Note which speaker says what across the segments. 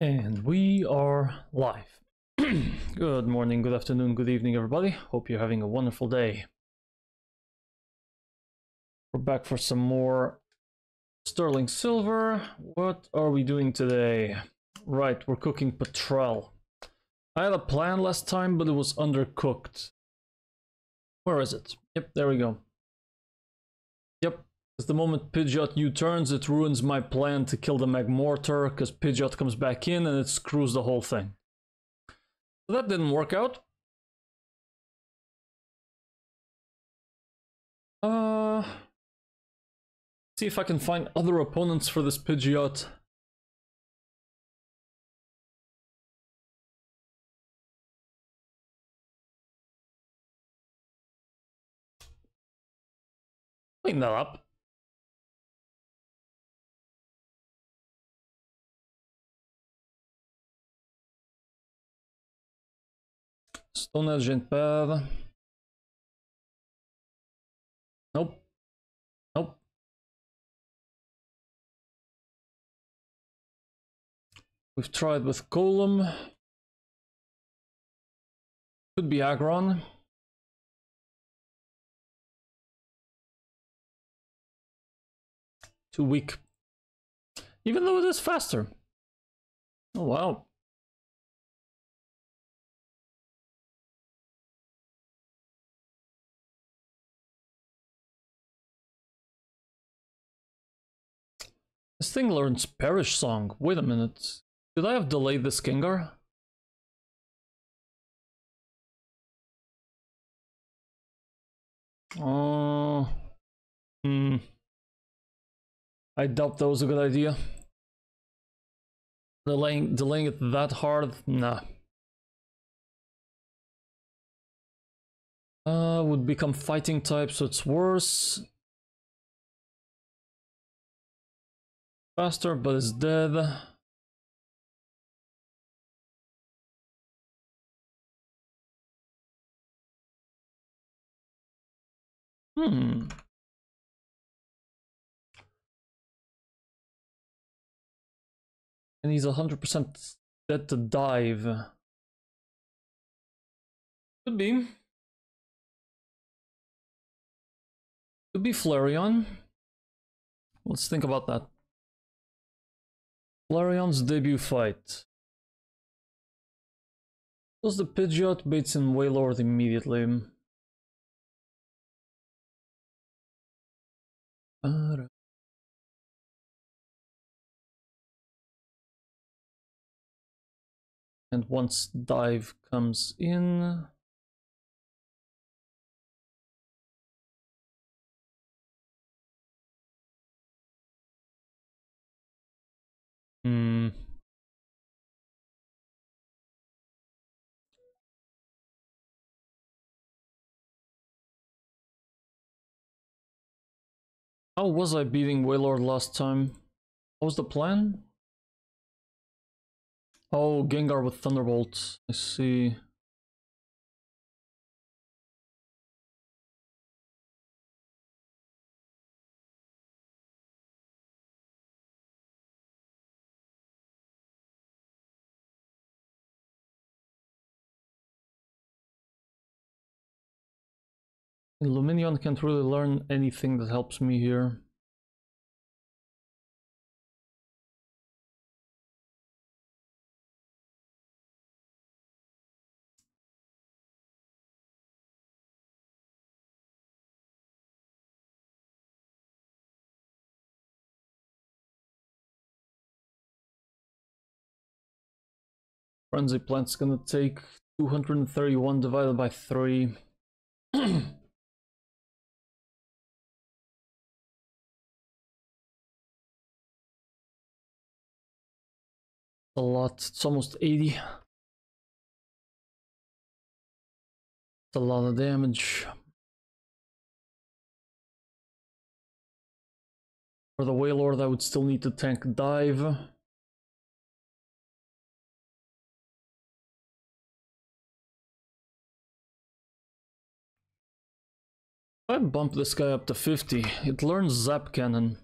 Speaker 1: And we are live. good morning, good afternoon, good evening, everybody. Hope you're having a wonderful day. We're back for some more sterling silver. What are we doing today? Right, we're cooking petrel. I had a plan last time, but it was undercooked. Where is it? Yep, there we go. Yep, because the moment Pidgeot U-turns, it ruins my plan to kill the Magmortar, because Pidgeot comes back in and it screws the whole thing. So that didn't work out. Uh, see if I can find other opponents for this Pidgeot. Clean that up. Edge and Pad. Nope. Nope. We've tried with Golem. Could be Aggron. Too weak. Even though it is faster. Oh wow. This thing learns Perish Song. Wait a minute. Did I have delayed this Gengar? Oh. Hmm. I doubt that was a good idea. Delaying, delaying it that hard? Nah. Uh, would become fighting type, so it's worse. Faster, but it's dead. Hmm. And he's 100% dead to dive. Could be. Could be Flareon. Let's think about that. Flareon's debut fight. Was the Pidgeot baits in Wailord immediately. Uh, And once dive comes in, Hmm. How was I beating Wailord last time? What was the plan? Oh, Gengar with Thunderbolt. I see. Lumineon can't really learn anything that helps me here. Frenzy Plant's gonna take 231 divided by 3. a lot, it's almost 80. It's a lot of damage. For the Wailord I would still need to tank dive. I bump this guy up to 50, it learns Zap Cannon.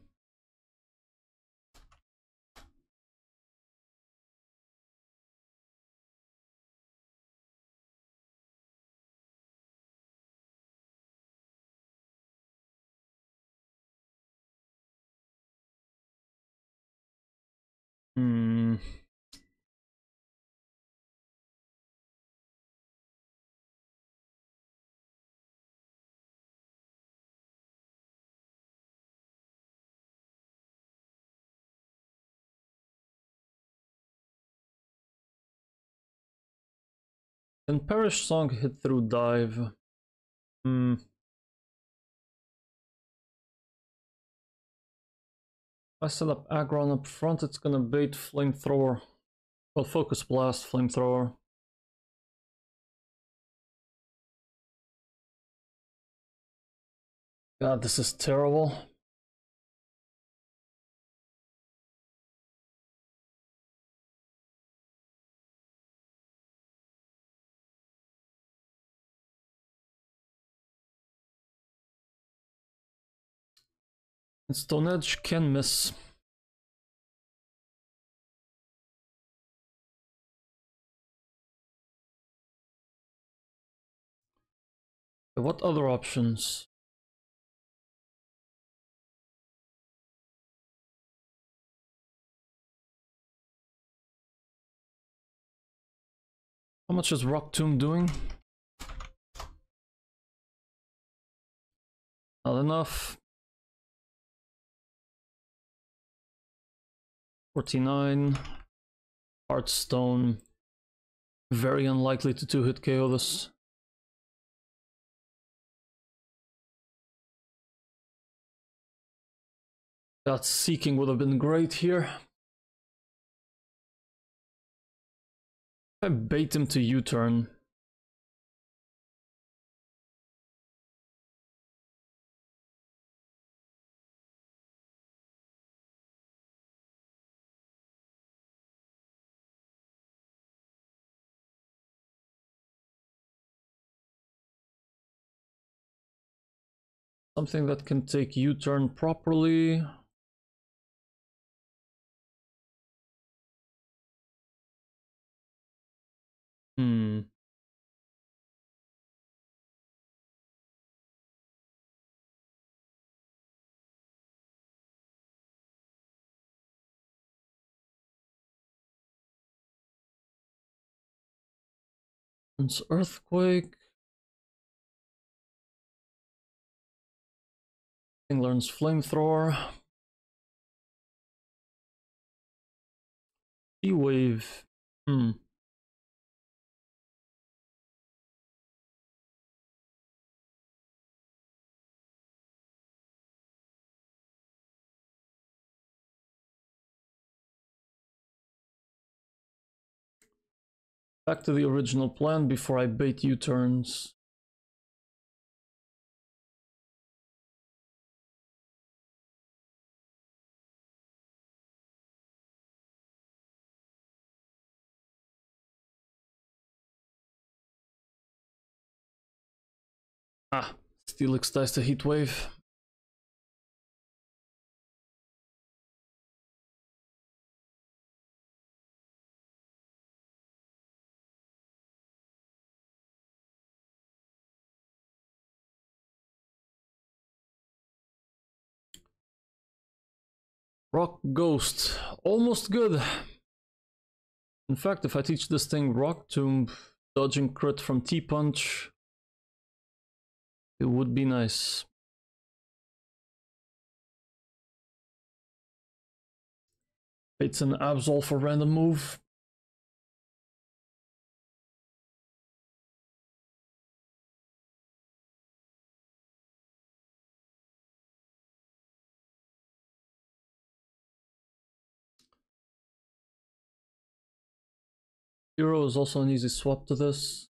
Speaker 1: Can Perish Song hit through dive? Hmm. I set up Aggron up front, it's gonna bait Flamethrower. Well, Focus Blast, Flamethrower. God, this is terrible. Stone Edge can miss. What other options? How much is Rock Tomb doing? Not enough. 49. Heartstone. Very unlikely to two-hit KO this. That Seeking would have been great here. I bait him to U-turn. Something that can take U-turn properly. Hmm. Earthquake. Learns flamethrower. E-wave. Hmm. Back to the original plan before I bait U-turns. Ah, Steelix dies to Heat Wave. Rock Ghost. Almost good. In fact, if I teach this thing Rock Tomb, dodging crit from T-Punch, it would be nice. It's an Absol for random move. Hero is also an easy swap to this.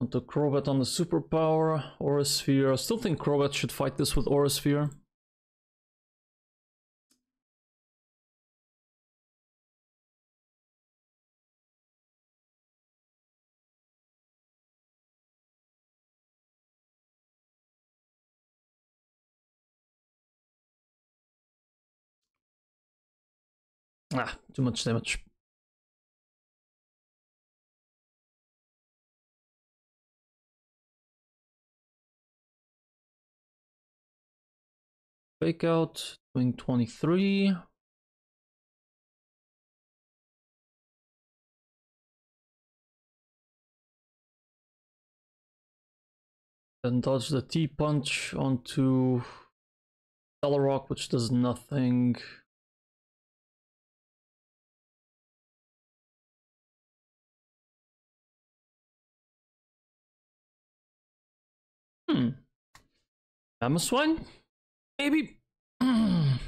Speaker 1: Want to Crobat on the superpower, Aura Sphere. I still think Crobat should fight this with Aura Sphere. Ah, too much damage. Fakeout doing 23. and dodge the T-punch onto Telerock, which does nothing. Hmm. Mamoswine? Maybe. Mm.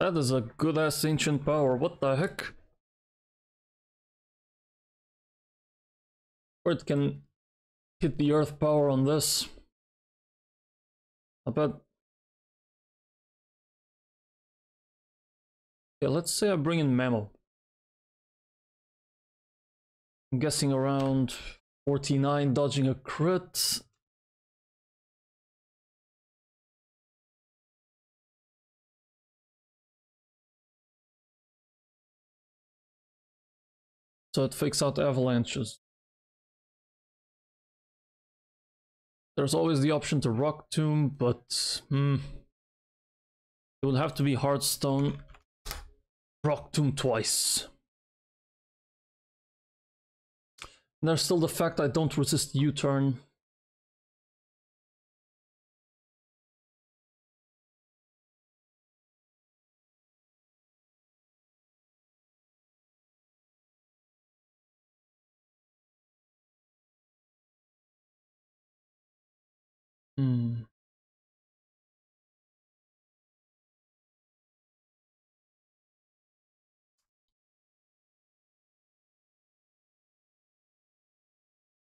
Speaker 1: That is a good ass ancient power, what the heck? Or it can hit the earth power on this. I bet. Yeah, let's say I bring in Mamo. I'm guessing around 49 dodging a crit. So it fakes out avalanches. There's always the option to Rock Tomb, but hmm, it would have to be Hearthstone Rock Tomb twice. And there's still the fact I don't resist U-turn.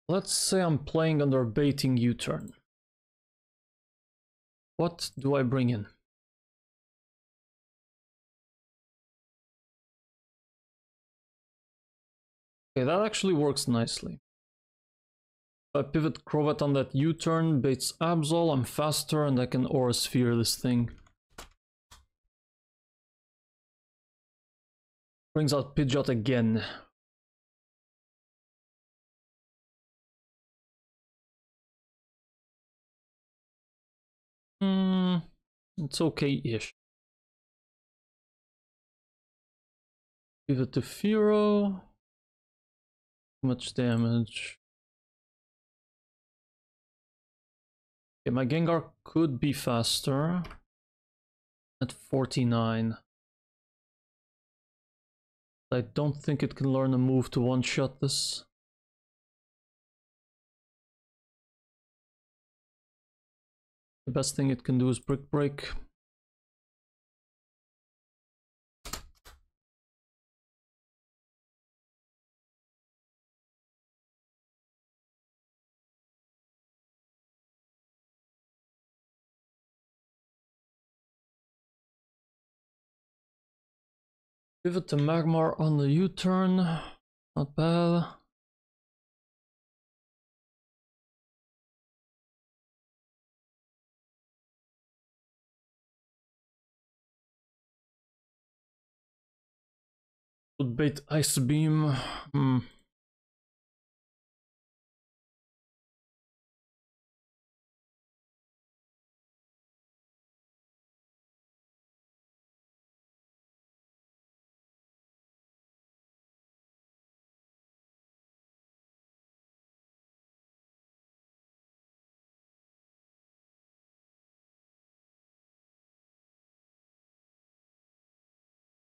Speaker 1: Let's say I'm playing under baiting U-turn. What do I bring in? Okay, that actually works nicely. I pivot Crobat on that U-turn, baits Absol, I'm faster and I can Aura Sphere this thing. Brings out Pidgeot again. Hmm, it's okay-ish. Give it to Fearow. Much damage. Okay, my Gengar could be faster at 49. I don't think it can learn a move to one-shot this. The best thing it can do is Brick Break. Pivot to Magmar on the U-turn. Not bad. Would bait Ice Beam. Hmm.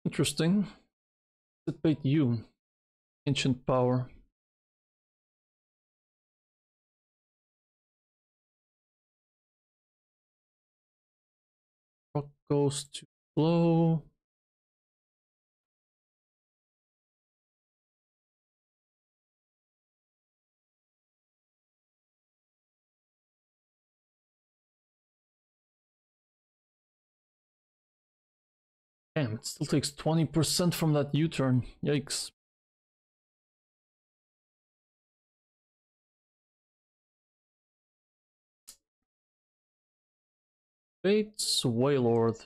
Speaker 1: Interesting. Bait you. Ancient power. Rock goes to flow. Damn, it still takes 20% from that U-turn. Yikes. Bates Wailord.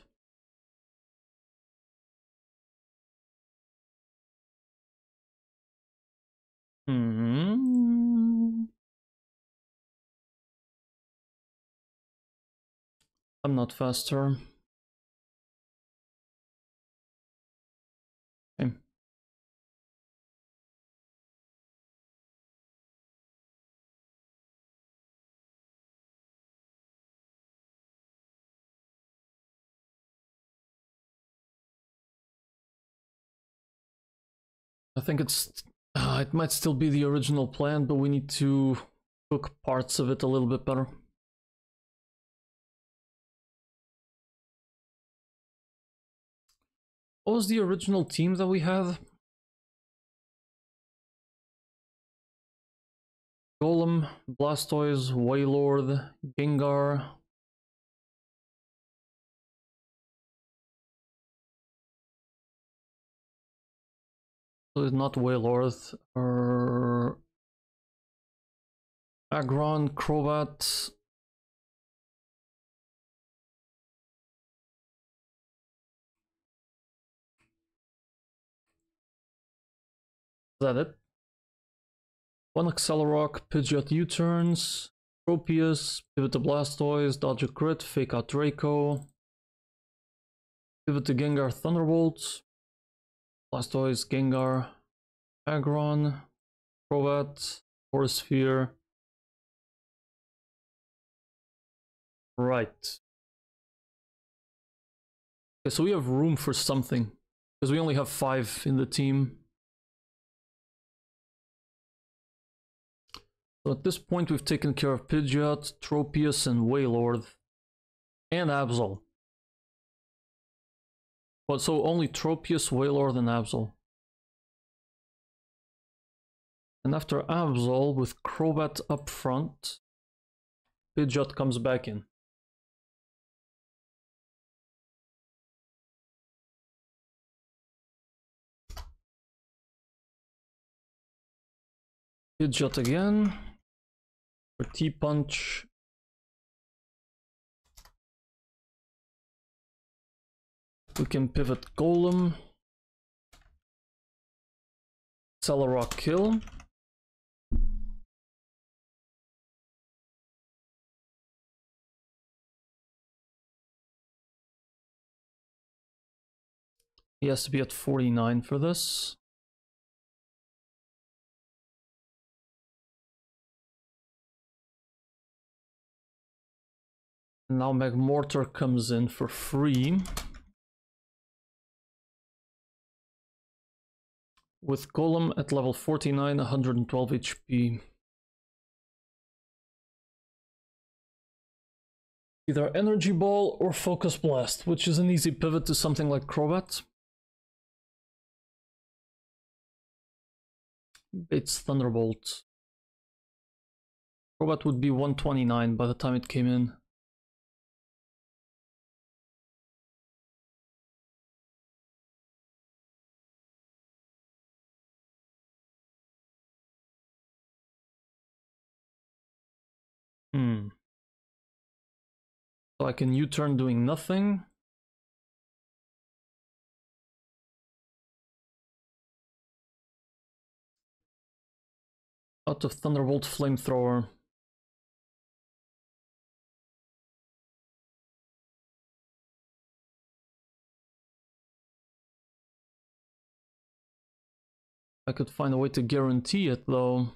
Speaker 1: Hmm. I'm not faster. I think it's uh, it might still be the original plan, but we need to cook parts of it a little bit better. What was the original team that we had? Golem, Blastoise, Wailord, Gengar. So it's not Wailord, or uh, Aggron, Crobat. Is that it? One Accelerock, Pidgeot U-turns, Tropius, Pivot to Blastoise, Dodge a Crit, Fake out Draco, Pivot to Gengar Thunderbolt, Blastoise, Gengar, Aggron, Crobat, Force Sphere. Right. Okay, so we have room for something. Because we only have five in the team. So at this point we've taken care of Pidgeot, Tropius, and Wailord. And Absol. So only Tropius, Wailord, and Absol. And after Absol, with Crobat up front, Pidgeot comes back in. Pidgeot again. T-Punch. We can pivot Golem. Accelerock kill. He has to be at 49 for this. Now Magmortar comes in for free. With Golem at level 49, 112 HP. Either Energy Ball or Focus Blast, which is an easy pivot to something like Crobat. It's Thunderbolt. Crobat would be 129 by the time it came in. So I can U-turn doing nothing. Out of Thunderbolt Flamethrower. I could find a way to guarantee it though.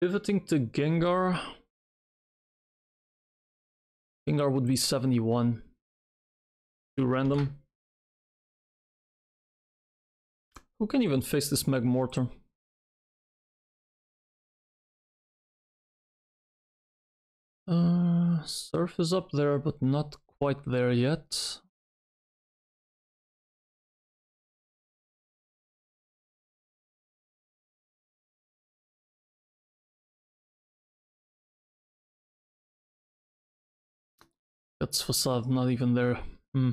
Speaker 1: Pivoting to Gengar. Gengar would be 71. Too random. Who can even face this Magmortar? Uh, Surf is up there, but not quite there yet. That's facade, not even there. Hmm.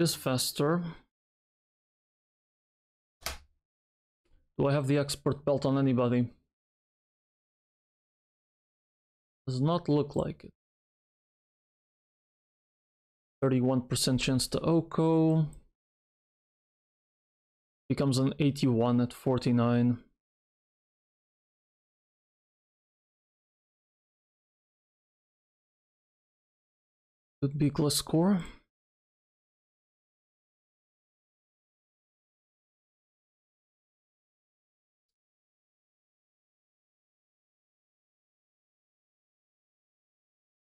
Speaker 1: Is faster. Do I have the expert belt on anybody? Does not look like it. 31% chance to OHKO. Becomes an 81 at 49. Good beakless score.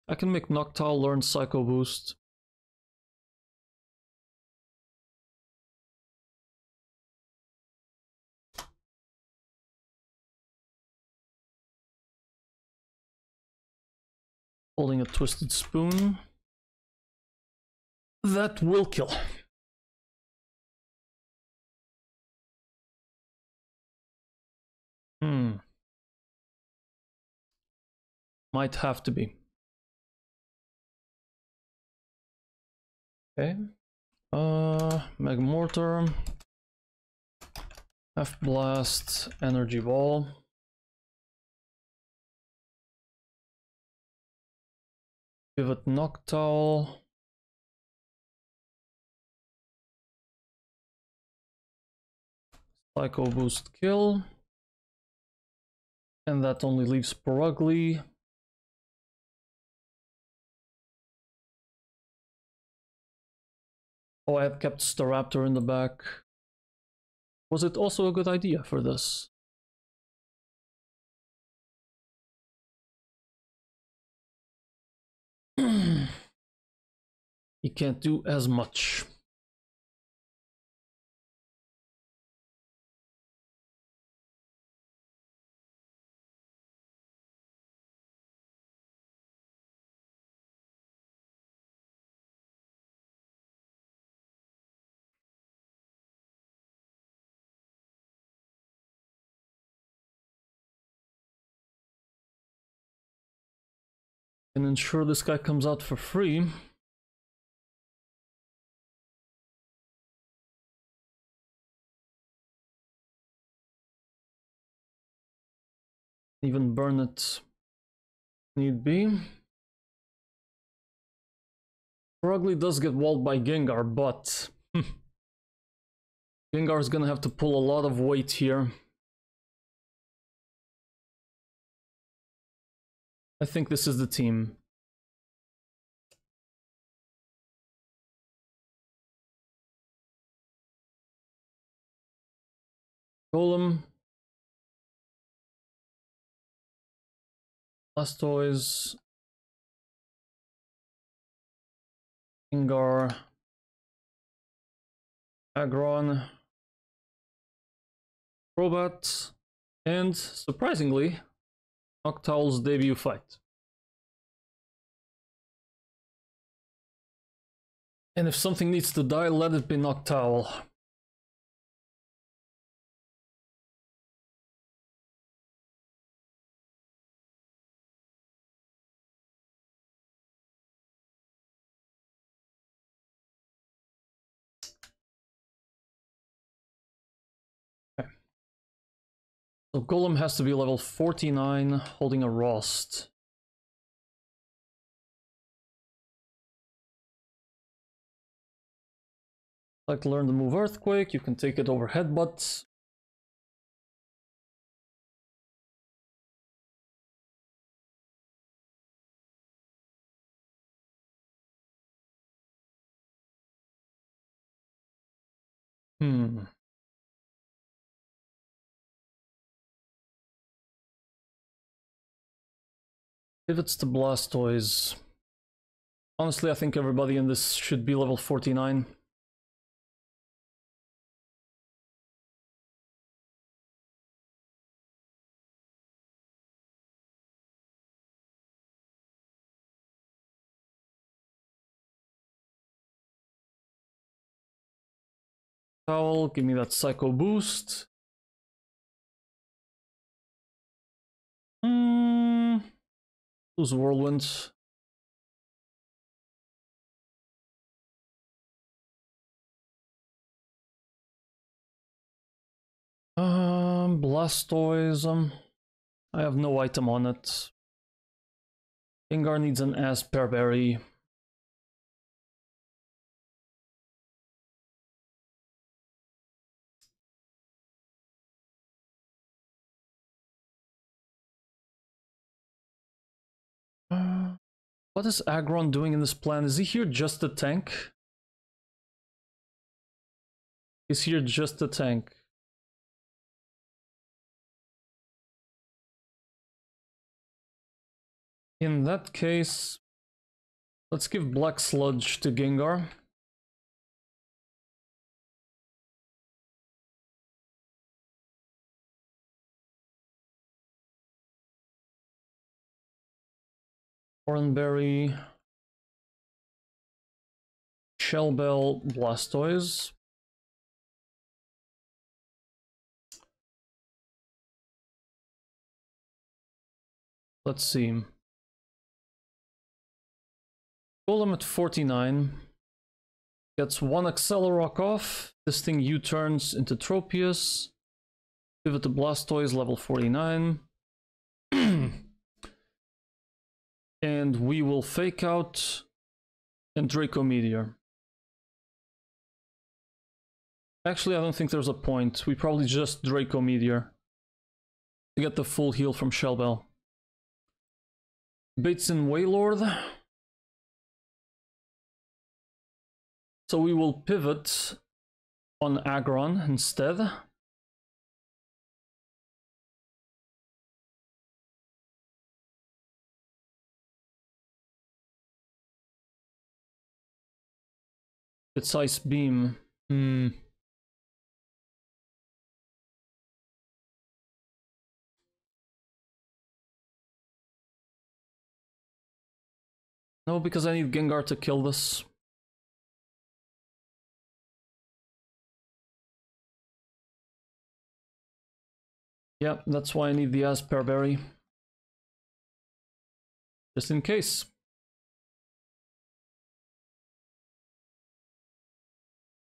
Speaker 1: I can make Noctowl learn Psycho Boost. Holding a Twisted Spoon. That will kill. Hmm. Might have to be. Okay. Uh, Magmortar. F Blast, Energy Ball. Pivot Noctowl. Psycho Boost Kill. And that only leaves Purugly. Oh, I have kept Staraptor in the back. Was it also a good idea for this? he can't do as much. Ensure this guy comes out for free. Even burn it need be. Purugly does get walled by Gengar, but hmm. Gengar is gonna have to pull a lot of weight here. I think this is the team. Golem. Blastoise. Gengar. Aggron. Crobat. And surprisingly, Noctowl's debut fight. And if something needs to die, let it be Noctowl. So Golem has to be level 49, holding a Rost. Like to learn the move Earthquake, you can take it over Headbutt. Hmm. Pivots to Blastoise. Honestly, I think everybody in this should be level 49. Towel, give me that Psycho Boost. Hmm. Who's whirlwinds. Um, Blastoise. Um, I have no item on it. Gengar needs an Aspear Berry. What is Aggron doing in this plan? Is he here just a tank? He's here just a tank. In that case, let's give Black Sludge to Gengar. Thornberry, Shellbell, Blastoise. Let's see. Golem at 49. Gets one Accelerock off. This thing U-turns into Tropius. Pivot to Blastoise, level 49. and we will fake out and Draco Meteor. Actually, I don't think there's a point. We probably just Draco Meteor to get the full heal from Shellbell. Bateson Wailord. So we will pivot on Aggron instead. Ice Beam. Hmm. No, because I need Gengar to kill this. Yeah, that's why I need the Aspear Berry. Just in case.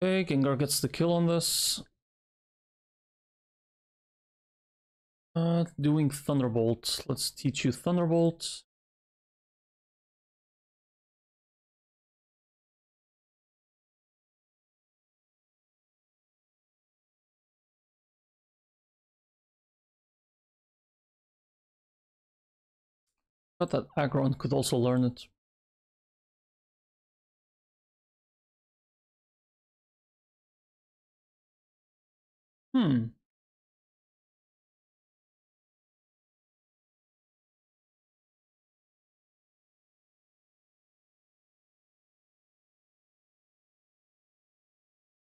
Speaker 1: Okay, Gengar gets the kill on this. Uh, doing Thunderbolt. Let's teach you Thunderbolt. But that Aggron could also learn it. Hmm.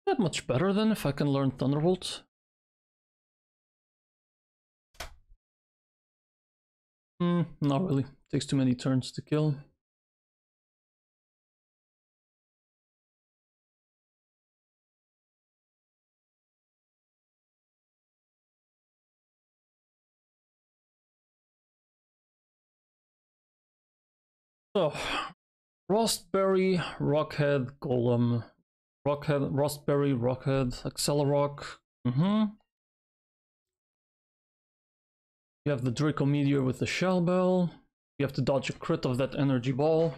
Speaker 1: That much better than if I can learn Thunderbolt. Hmm, not really. Takes too many turns to kill. So, Rawst Berry, Rockhead, Golem, Rockhead, Rawst Berry, Rockhead, Accelerock. Mm-hmm. You have the Draco Meteor with the Shell Bell. You have to dodge a crit of that energy ball.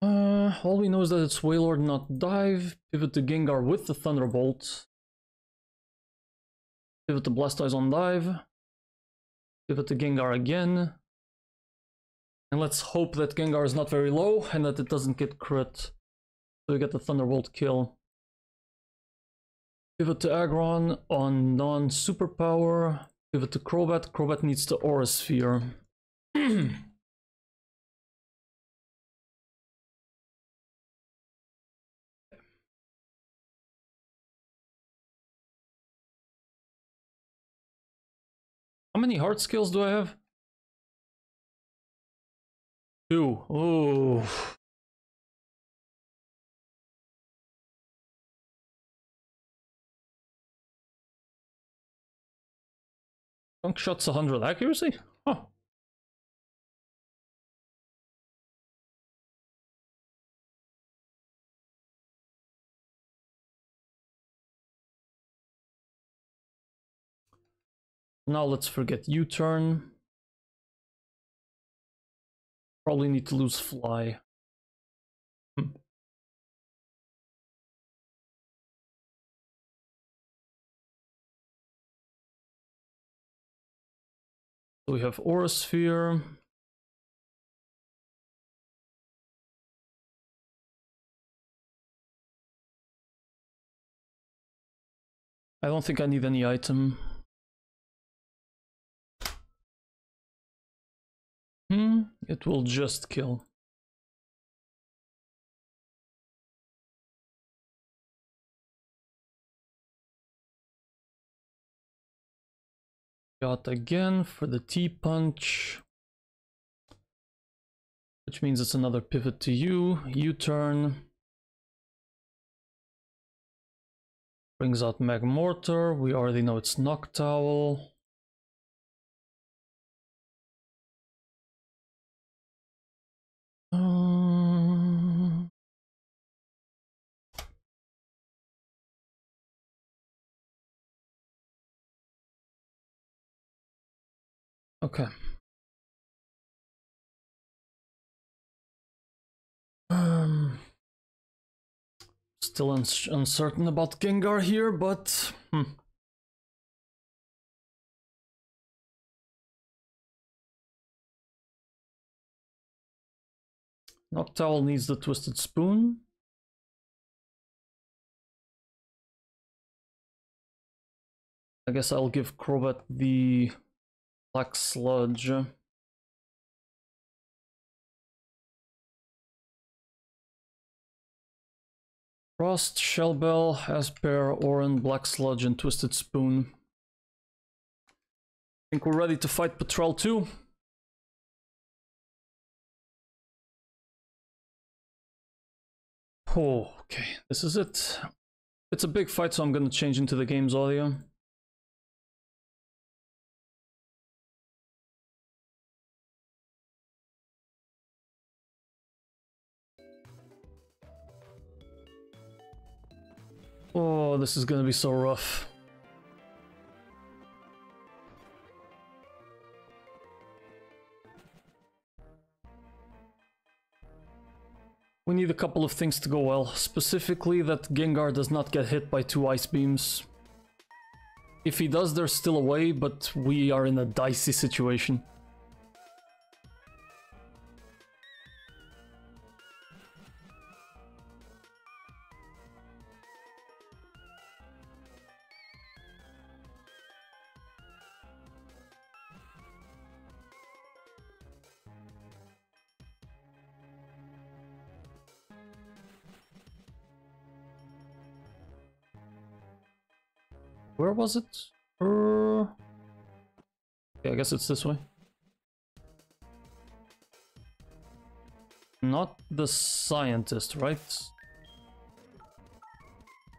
Speaker 1: Uh, all we know is that it's Wailord, not Dive. Pivot to Gengar with the Thunderbolt. Pivot to Blastoise on Dive. Pivot to Gengar again. And let's hope that Gengar is not very low and that it doesn't get crit. So we get the Thunderbolt kill. Pivot to Aggron on non-superpower. Pivot to Crobat. Crobat needs the Aura Sphere. many Heart Scales do I have? Two. Oh. Gunk Shot's 100 accuracy? Huh. Now let's forget U-turn. Probably need to lose fly. Hmm. So we have Aura Sphere. I don't think I need any item. Hmm, it will just kill. Got again for the T-punch. Which means it's another pivot to you. U-turn. Brings out Magmortar. We already know it's Noctowl. Uh... Okay. Um, still uns uncertain about Gengar here, but hmm. Noctowl needs the Twisted Spoon. I guess I'll give Crobat the Black Sludge. Frost, Shellbell, Aspear, Oran, Black Sludge, and Twisted Spoon. I think we're ready to fight Petrel 2. Oh, okay, this is it. It's a big fight, so I'm gonna change into the game's audio. Oh, this is gonna be so rough. We need a couple of things to go well. Specifically that Gengar does not get hit by two ice beams. If he does, there's still a way, but we are in a dicey situation. Was it? Uh... Yeah, I guess it's this way. Not the scientist, right?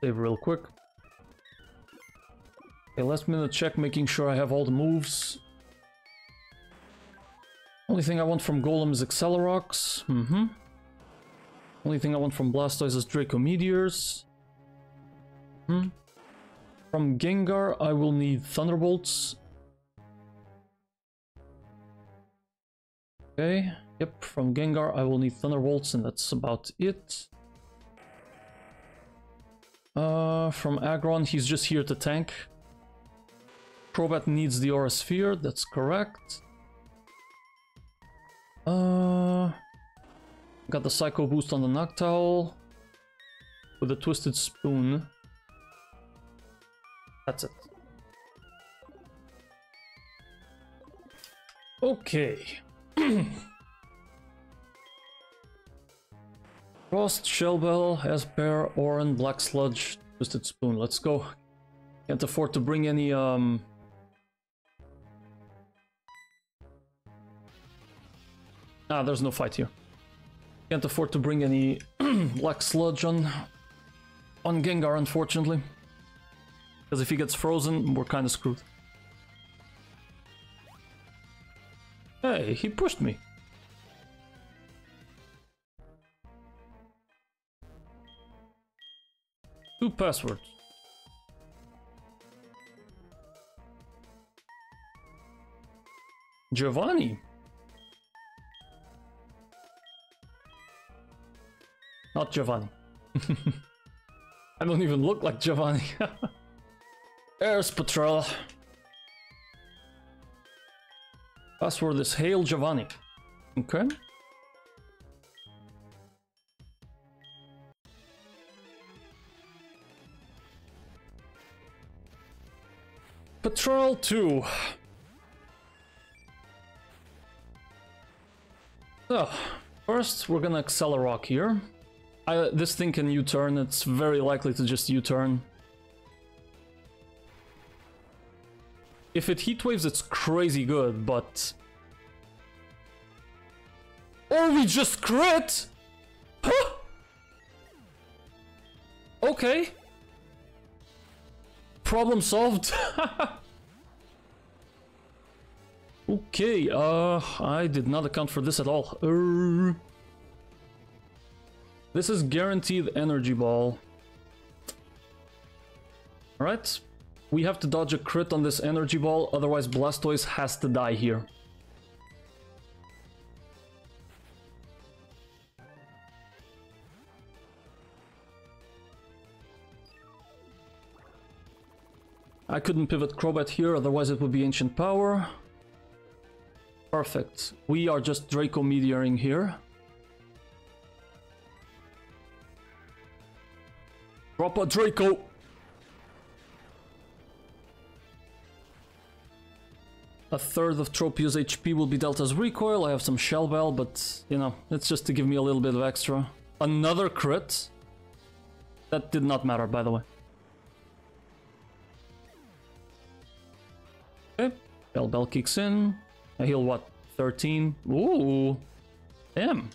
Speaker 1: Save real quick. Okay, last minute check, making sure I have all the moves. Only thing I want from Golem is Accelerocks. Mm-hmm. Only thing I want from Blastoise is Draco Meteors. Hmm. From Gengar, I will need Thunderbolts. Okay, yep, from Gengar I will need Thunderbolts and that's about it. Uh, from Aggron, he's just here to tank. Crobat needs the Aura Sphere, that's correct. Uh, got the Psycho Boost on the Noctowl. With a Twisted Spoon. That's it. Okay. Frost, Shellbell, Aspear, Oran, Black Sludge, Twisted Spoon. Let's go. Can't afford to bring any, um... Ah, there's no fight here. Can't afford to bring any Black Sludge on... on Gengar, unfortunately. Because if he gets frozen, we're kind of screwed. Hey, he pushed me. Two passwords. Giovanni. Not Giovanni. I don't even look like Giovanni. There's Petrel. Password is Hail Giovanni. Okay. Petrel 2. So, first we're gonna Accelerock here. I, this thing can U-turn, it's very likely to just U-turn. If it heat waves, it's crazy good, but... Or we just crit! Huh? Okay. Problem solved. okay, uh, I did not account for this at all. Uh, this is guaranteed energy ball. Alright, we have to dodge a crit on this energy ball, otherwise Blastoise has to die here. I couldn't pivot Crobat here, otherwise it would be Ancient Power. Perfect. We are just Draco Meteoring here. Drop a Draco! A third of Tropius HP will be dealt as recoil. I have some Shell Bell, but, you know, it's just to give me a little bit of extra. Another crit? That did not matter, by the way. Okay, Bell Bell kicks in. I heal what? 13? Ooh! Damn!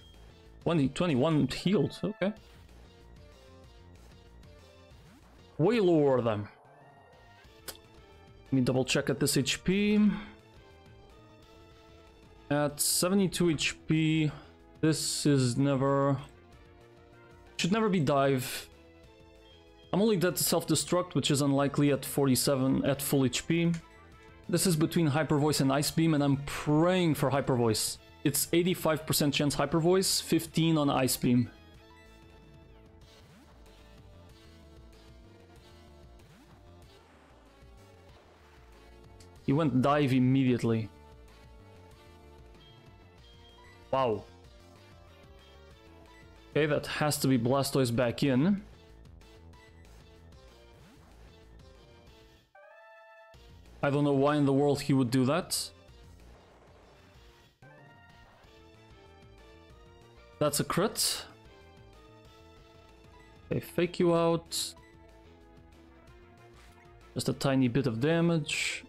Speaker 1: 20, 21 healed, okay. Wailord them. Let me double check at this HP. At 72 HP, this is never... Should never be dive. I'm only dead to self-destruct, which is unlikely at 47 at full HP. This is between Hyper Voice and Ice Beam, and I'm praying for Hyper Voice. It's 85% chance Hyper Voice, 15 on Ice Beam. He went dive immediately. Wow. Okay, that has to be Blastoise back in. I don't know why in the world he would do that. That's a crit. Okay, fake you out. Just a tiny bit of damage.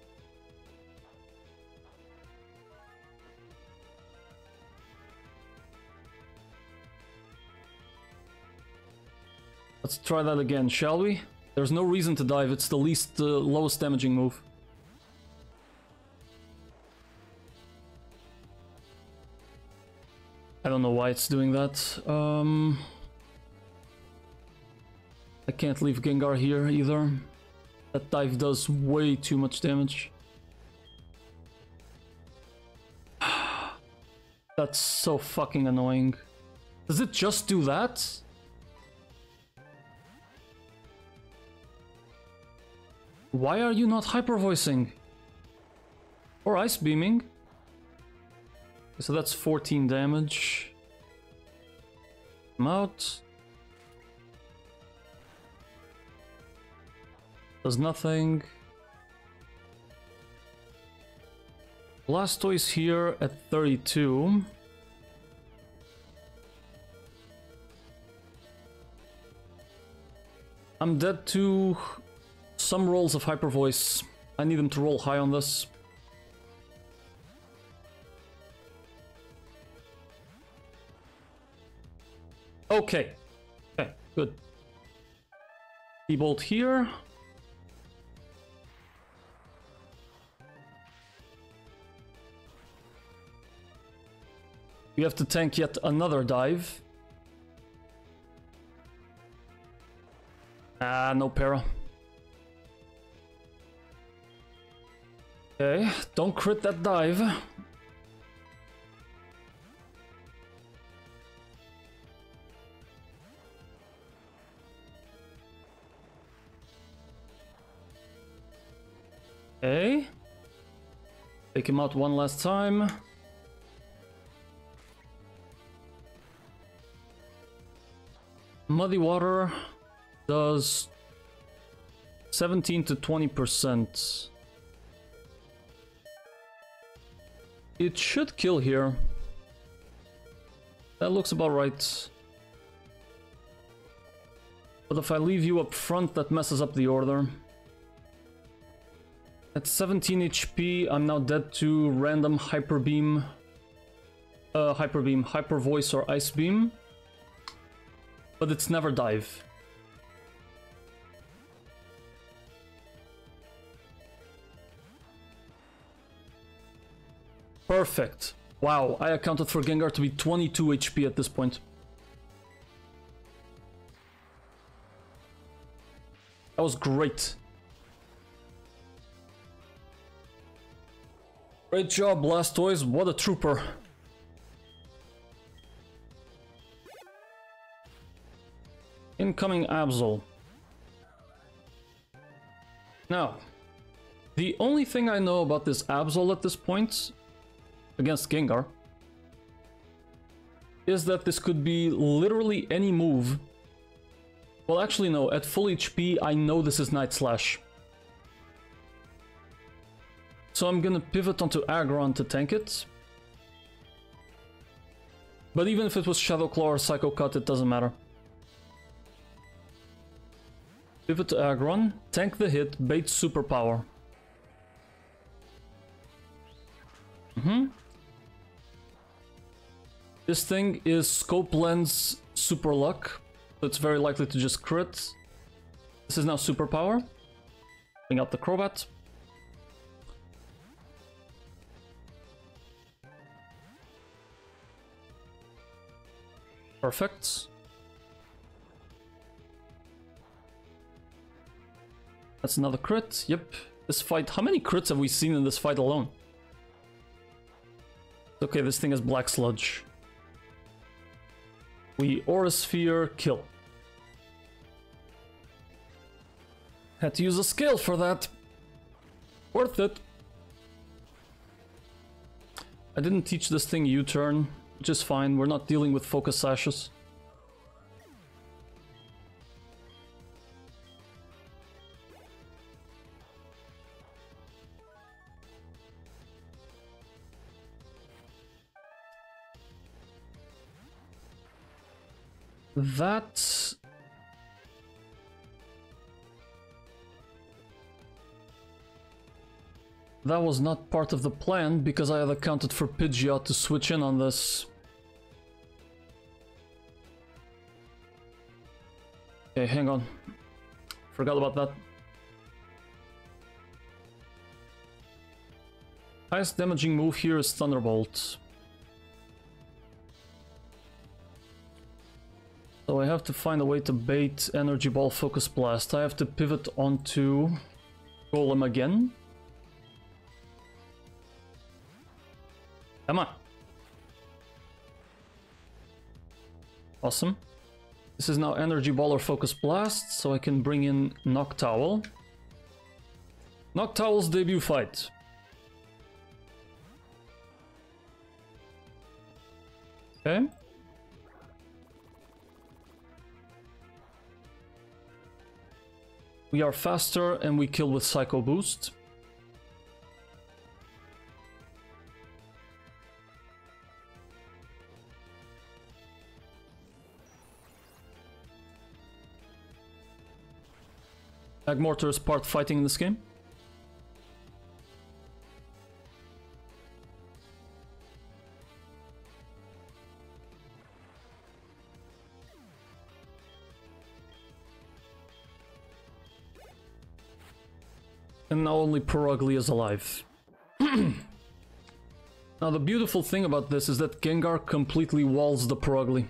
Speaker 1: Let's try that again, shall we? There's no reason to dive, it's the least uh, lowest damaging move. I don't know why it's doing that. Um, I can't leave Gengar here either. That dive does way too much damage. That's so fucking annoying. Does it just do that? Why are you not hyper voicing? Or ice beaming? So that's 14 damage. I'm out. Does nothing. Blastoise here at 32. I'm dead to some rolls of Hyper Voice. I need them to roll high on this. Okay. Okay, good. T-Bolt here. We have to tank yet another dive. Ah, no para. Okay, don't crit that dive. Okay. Take him out one last time. Muddy Water does 17 to 20 percent It should kill here. That looks about right. But if I leave you up front, that messes up the order. At 17 HP, I'm now dead to random Hyper Beam. Uh, Hyper Beam, Hyper Voice or Ice Beam. But it's never dive. Perfect. Wow, I accounted for Gengar to be 22 HP at this point. That was great. Great job, Blastoise. What a trooper. Incoming Absol. Now, the only thing I know about this Absol at this point, against Gengar, is that this could be literally any move. Well, actually no, at full HP I know this is Night Slash. So I'm gonna pivot onto Aggron to tank it. But even if it was Shadow Claw or Psycho Cut, it doesn't matter. Pivot to Aggron, tank the hit, bait superpower. Mm hmm This thing is Scope Lens Super Luck, so it's very likely to just crit. This is now Superpower. Bring out the Crobat. Perfect. That's another crit. Yep. This fight. How many crits have we seen in this fight alone? Okay, this thing is Black Sludge. We Aura Sphere, kill. Had to use a skill for that. Worth it. I didn't teach this thing U-turn, which is fine. We're not dealing with focus sashes. That... That was not part of the plan because I had accounted for Pidgeot to switch in on this. Okay, hang on. Forgot about that. Highest damaging move here is Thunderbolt. So I have to find a way to bait Energy Ball Focus Blast. I have to pivot onto Golem again. Come on. Awesome. This is now Energy Ball or Focus Blast, so I can bring in Noctowl. Noctowl's debut fight. Okay. We are faster and we kill with Psycho Boost. Magmortar is part fighting in this game. And now only Purugly is alive. now the beautiful thing about this is that Gengar completely walls the Purugly.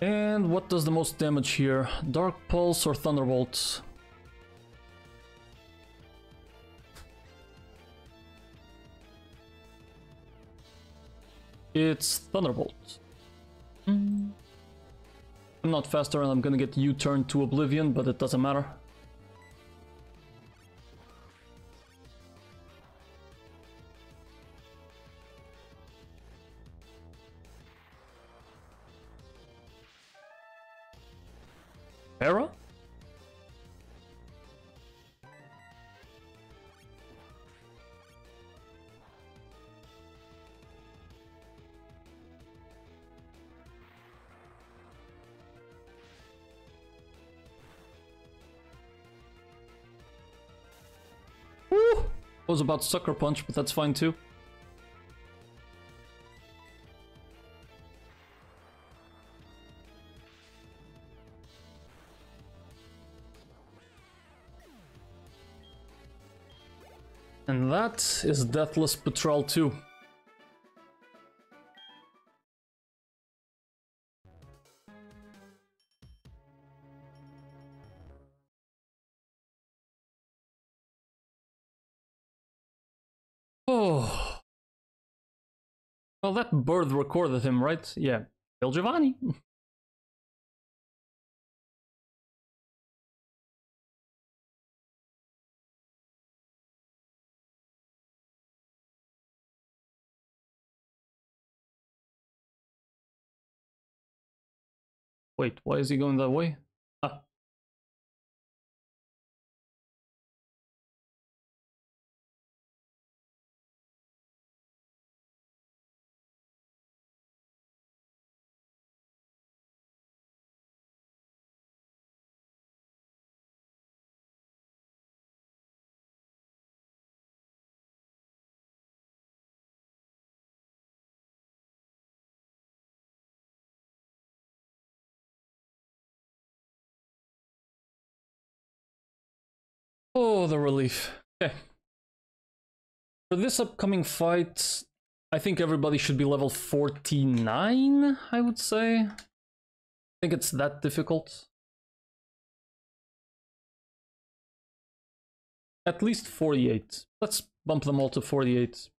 Speaker 1: And what does the most damage here? Dark Pulse or Thunderbolt? It's Thunderbolt. Mm. I'm not faster and I'm gonna get U-turn to Oblivion, but it doesn't matter. About Sucker Punch, but that's fine too. And that is Deathless Petrel 2. Well, that bird recorded him, right? Yeah. Bill Giovanni. Wait, why is he going that way? Oh, the relief. Okay. For this upcoming fight, I think everybody should be level 49, I would say. I think it's that difficult. At least 48. Let's bump them all to 48.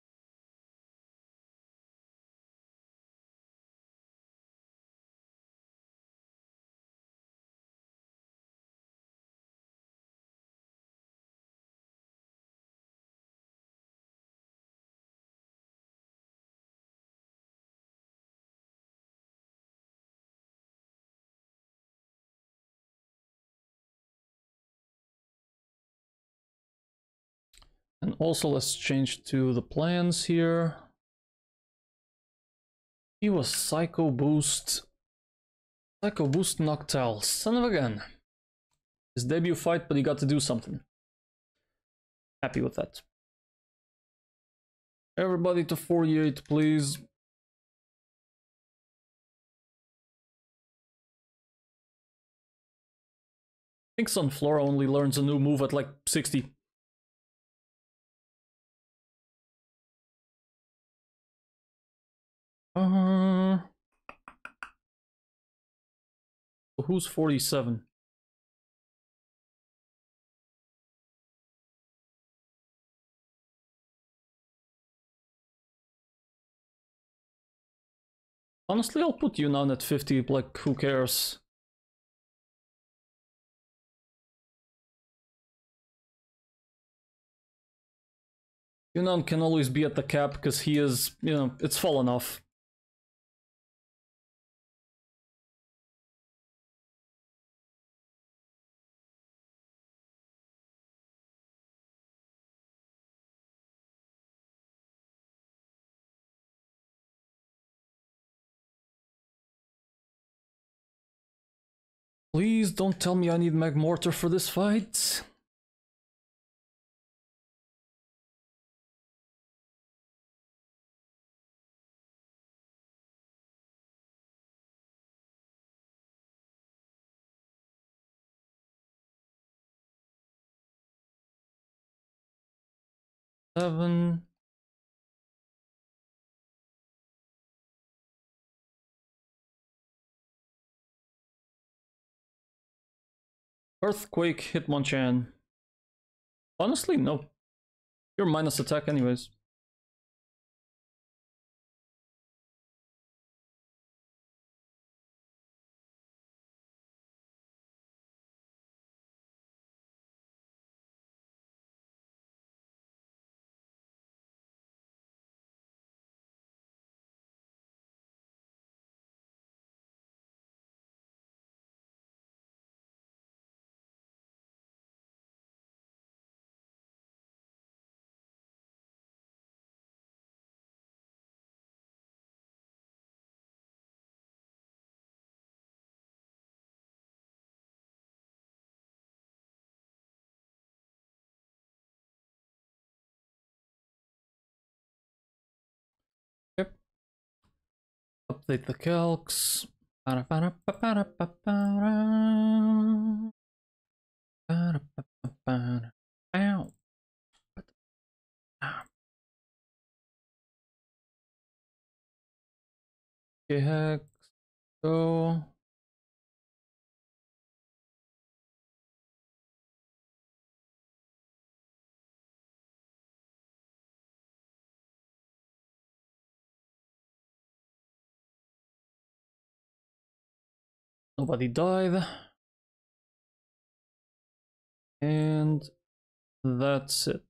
Speaker 1: Also let's change to the plans here. He was Psycho Boost. Psycho Boost Noctowl. Son of a gun. His debut fight, but he got to do something. Happy with that. Everybody to 48, please. I think Sunflora only learns a new move at like 60. Uh, who's 47? Honestly, I'll put Yunnan at 50, like, who cares? Yunnan can always be at the cap because he is, you know, it's fallen off. Don't tell me I need Magmortar for this fight. Seven. Earthquake, Hitmonchan. Honestly, no. You're minus attack anyways. Update the calcs. Ow. Okay, hex. Go. Nobody died. And that's it.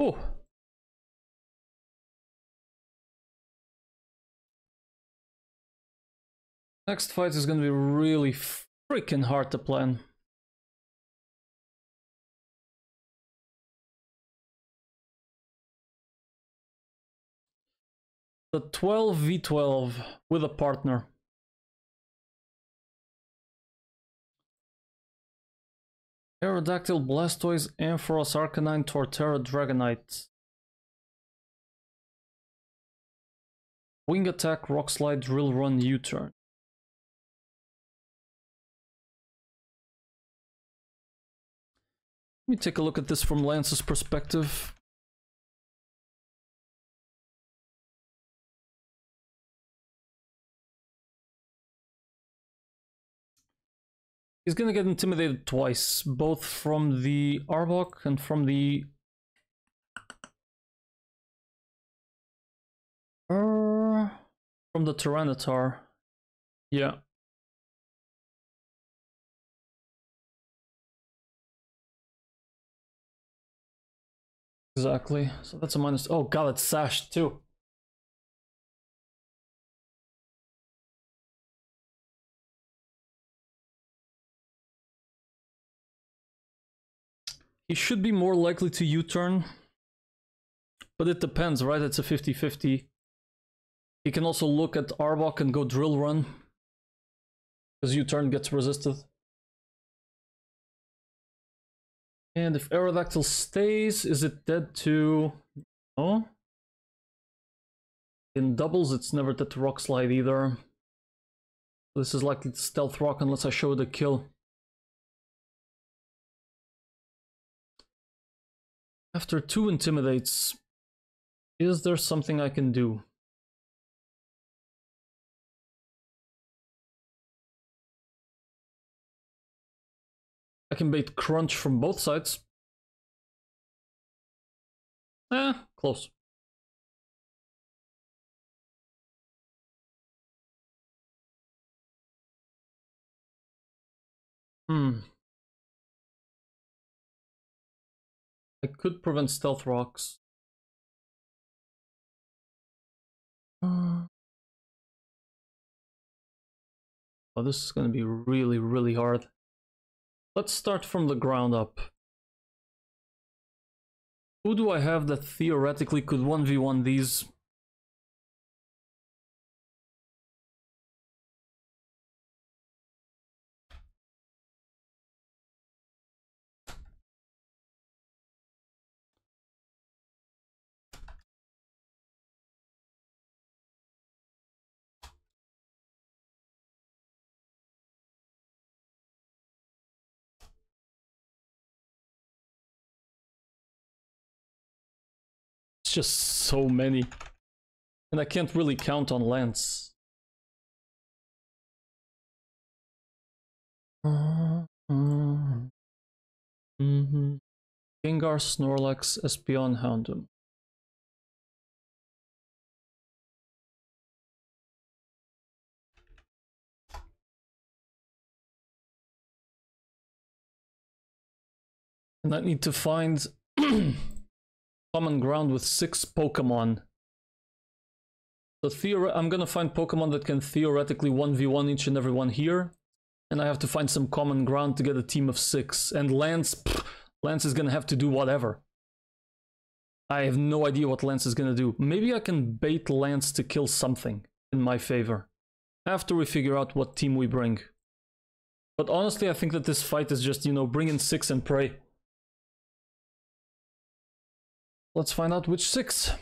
Speaker 1: Oh. Next fight is gonna be really freaking hard to plan. The 12 v12 with a partner. Aerodactyl, Blastoise, Ampharos, Arcanine, Torterra, Dragonite. Wing Attack, Rock Slide, Drill Run, U-Turn. Let me take a look at this from Lance's perspective. He's gonna get intimidated twice, both from the Arbok and from the... From the Tyranitar. Yeah. Exactly. So that's a minus. Oh god, it's sashed too. He should be more likely to U-turn. But it depends, right? It's a 50-50. He can also look at Arbok and go drill run. Because U-turn gets resisted. And if Aerodactyl stays, is it dead to... Oh? In doubles, it's never dead to Rock Slide either. This is likely to Stealth Rock unless I show the kill. After two intimidates, is there something I can do? I can bait crunch from both sides. Eh, close. Hmm. I could prevent stealth rocks. Uh, oh, this is going to be really, really hard. Let's start from the ground up. Who do I have that theoretically could 1v1 these? Just so many. And I can't really count on Lance. Mm -hmm. Gengar, Snorlax, Espeon, Houndoom. And I need to find common ground with six Pokemon. So theore I'm gonna find Pokemon that can theoretically 1v1 each and every one here. And I have to find some common ground to get a team of six. And Lance, pff, Lance is gonna have to do whatever. I have no idea what Lance is gonna do. Maybe I can bait Lance to kill something in my favor. After we figure out what team we bring. But honestly, I think that this fight is just, you know, bring in six and pray. Let's find out which six.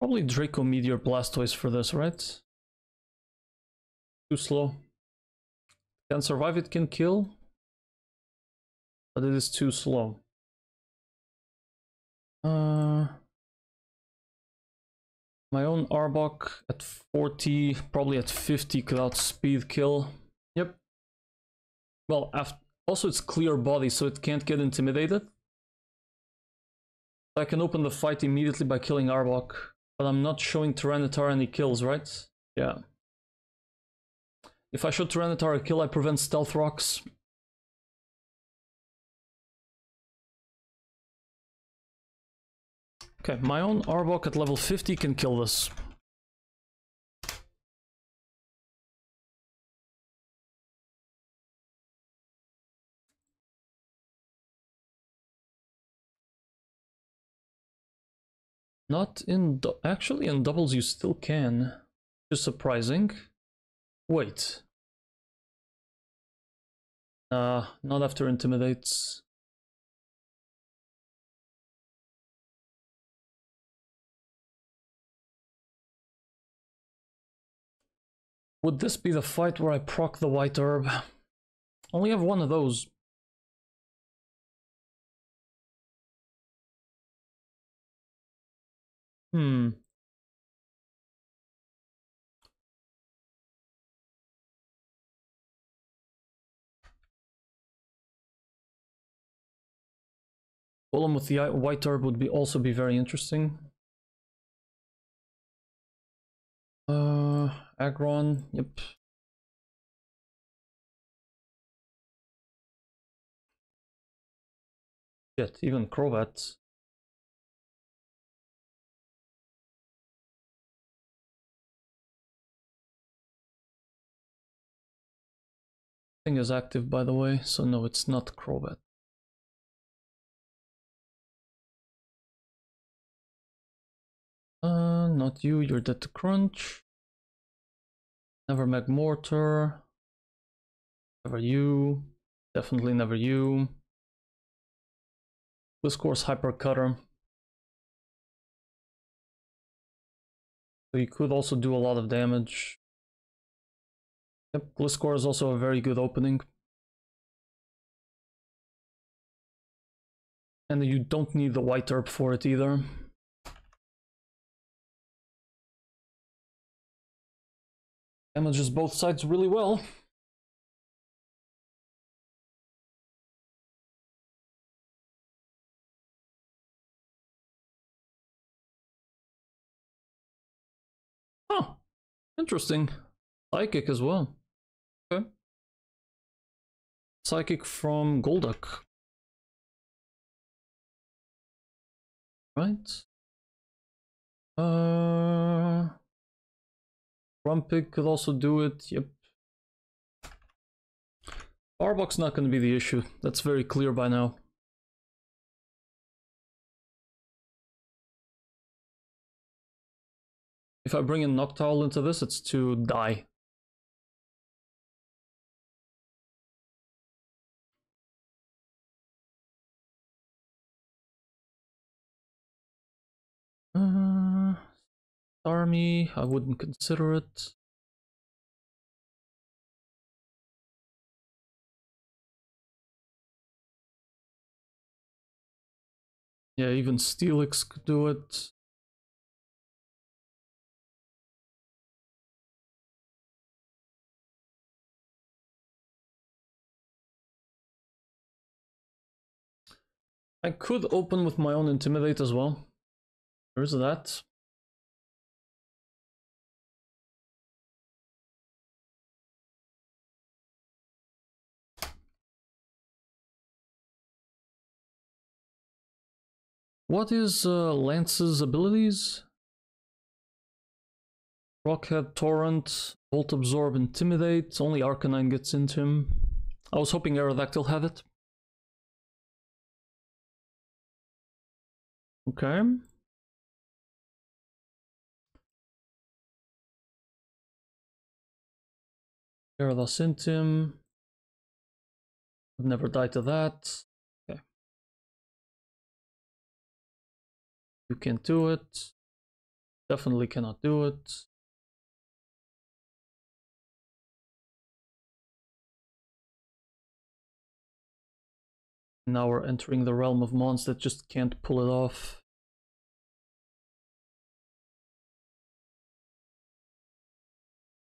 Speaker 1: Probably Draco Meteor Blastoise for this, right? Too slow. Can survive it, can kill. But it is too slow. Uh, my own Arbok at 40, probably at 50 could outspeed kill. Yep. Well, also it's clear body, so it can't get intimidated. I can open the fight immediately by killing Arbok, but I'm not showing Tyranitar any kills, right? Yeah. If I show Tyranitar a kill, I prevent Stealth Rocks. Okay, my own Arbok at level 50 can kill this. Not in... Actually, in doubles you still can. Just surprising. Wait. Uh, not after intimidates. Would this be the fight where I proc the white herb? Only have one of those. Hmm. Golem with the white herb would be also be very interesting. Uh, Aggron, yep. Shit, even Crobat. Thing is active by the way, so no, it's not Crobat. Uh, not you, you're dead to crunch. Never Magmortar. Never you. Definitely never you. Gliscor's Hyper Cutter. So you could also do a lot of damage. Yep, Gliscor is also a very good opening. And you don't need the white herb for it either. Damages both sides really well. Interesting. Psychic as well. Okay. Psychic from Golduck. Right. Uh Grumpig could also do it, yep. Arbok's not going to be the issue, that's very clear by now. If I bring in Noctowl into this, it's to die. Army, I wouldn't consider it. Yeah, even Steelix could do it. I could open with my own Intimidate as well. There's that. What is uh, Lance's abilities? Rockhead, Torrent, Volt Absorb, Intimidate. Only Arcanine gets into him. I was hoping Aerodactyl had it. Okay. Gyarados. Would never die to that. You can't do it. Definitely cannot do it. Now we're entering the realm of mons that just can't pull it off.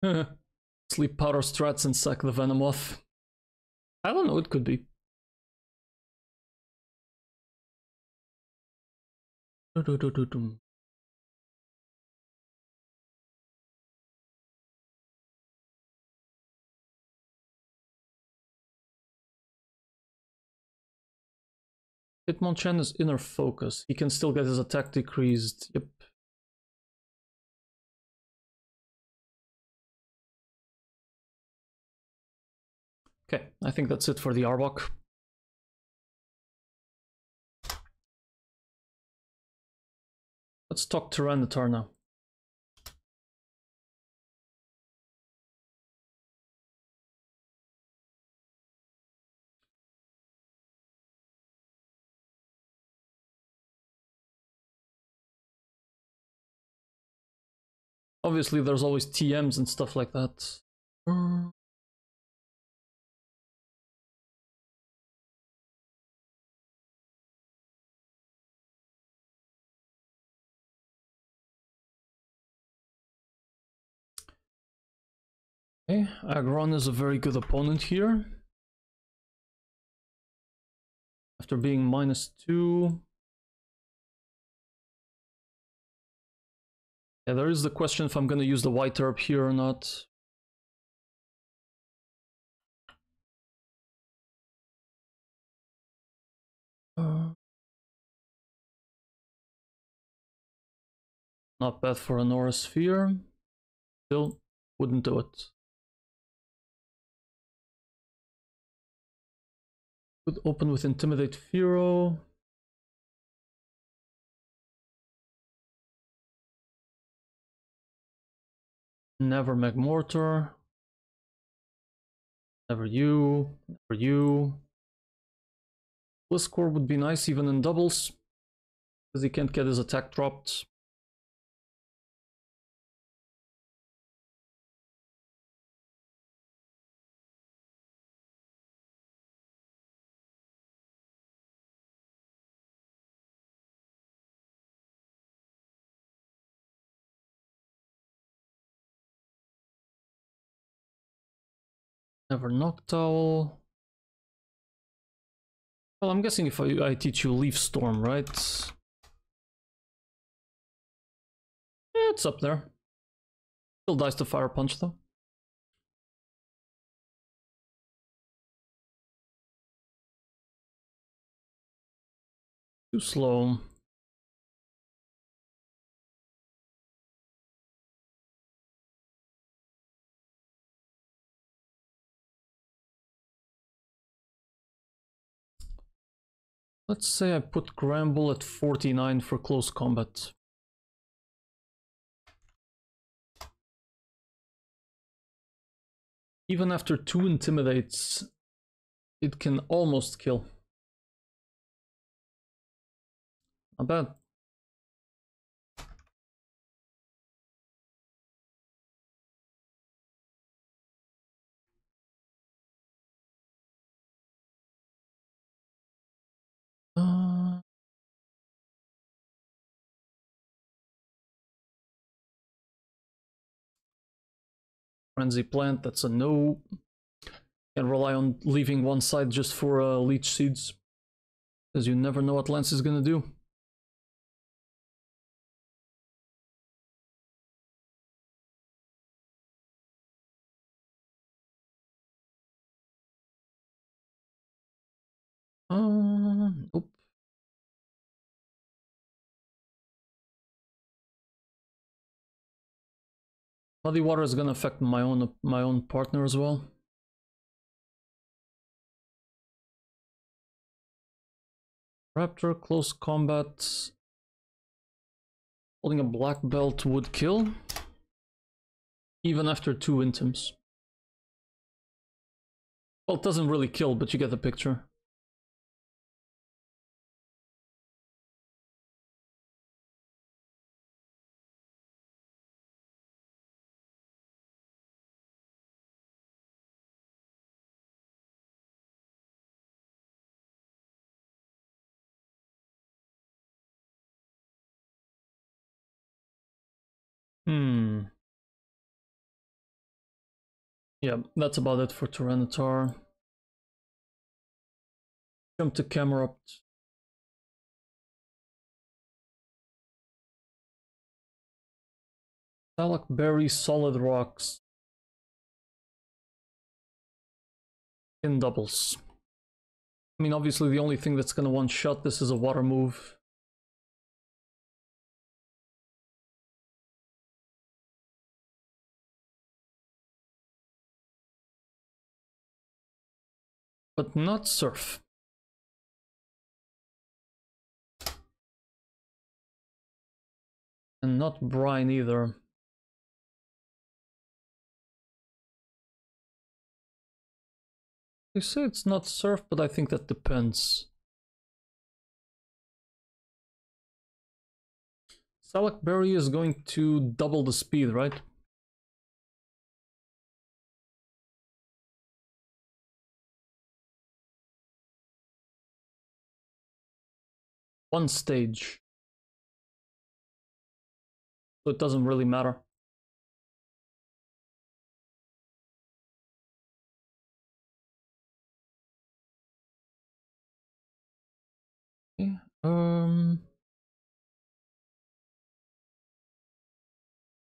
Speaker 1: Sleep powder strats and suck the venom off I don't know, it could be. Hitmonchan is inner focus. He can still get his attack decreased. Yep. Okay, I think that's it for the Arbok. Let's talk Tyranitar now. Obviously, there's always TMs and stuff like that. Mm. Okay, Aggron is a very good opponent here. After being minus two. Yeah, there is the question if I'm gonna use the white herb here or not. Not bad for an Aura Sphere. Still, wouldn't do it. Could open with Intimidate Fearow. Never Magmortar. Never you. Never you. Gliscor would be nice even in doubles. Because he can't get his attack dropped. Never Noctowl. Well, I'm guessing if I, I teach you Leaf Storm, right? Yeah, it's up there. Still dies to Fire Punch, though. Too slow. Let's say I put Granbull at 49 for close combat. Even after two intimidates, it can almost kill. Not bad. Uh, Frenzy plant, that's a no. Can rely on leaving one side just for uh, leech seeds. Because you never know what Lance is gonna do. Muddy water is gonna affect my own my own partner as well. Raptor close combat. Holding a black belt would kill. Even after two intims. Well, it doesn't really kill, but you get the picture. Yeah, that's about it for Tyranitar. Jump to Camerupt. Berry Solid Rocks. In doubles. I mean, obviously the only thing that's gonna one-shot this is a water move. But not surf. And not brine either. They say it's not surf, but I think that depends. Salac Berry is going to double the speed, right? One stage. So it doesn't really matter. Um,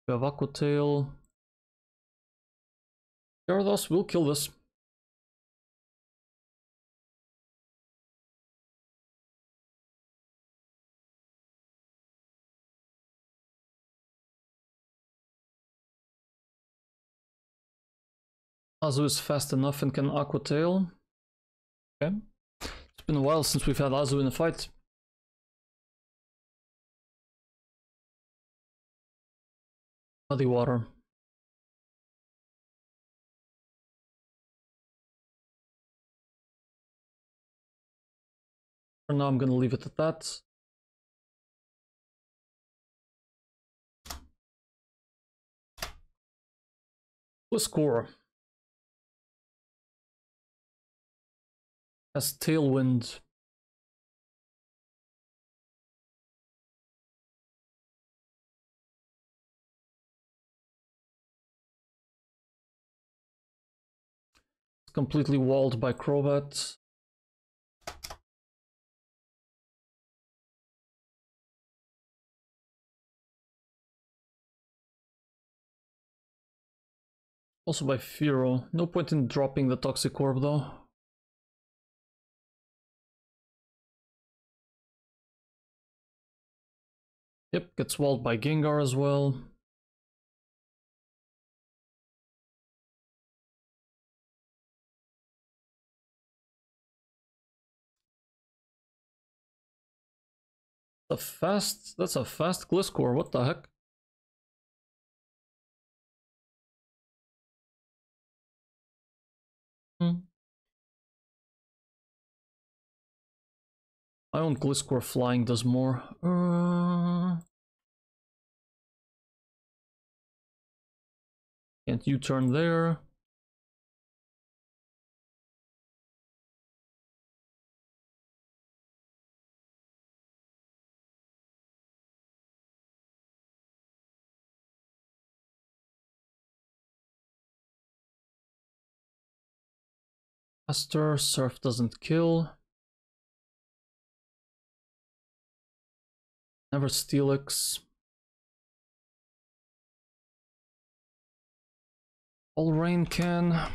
Speaker 1: we have Aqua Tail. Gyarados will kill this. Azu is fast enough and can Aqua Tail. Okay. It's been a while since we've had Azu in a fight. Muddy water. For now, I'm gonna leave it at that. Gliscor tailwind. completely walled by Crobat. Also by Fearow. No point in dropping the Toxic Orb though. Yep, gets walled by Gengar as well. A fast, that's a fast Gliscor, what the heck? I own Gliscor flying does more. Uh... Can't you turn there? Faster, surf doesn't kill. Never Steelix. All rain can.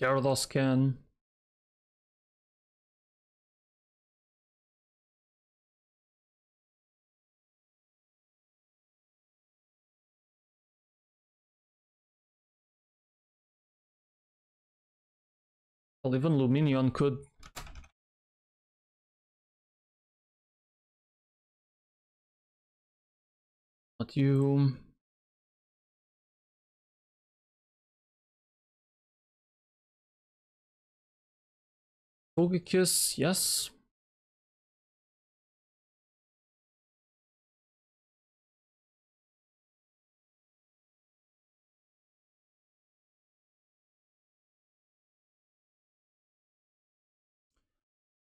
Speaker 1: Gyarados can. Well, even Lumineon could. But you. Togekiss, yes.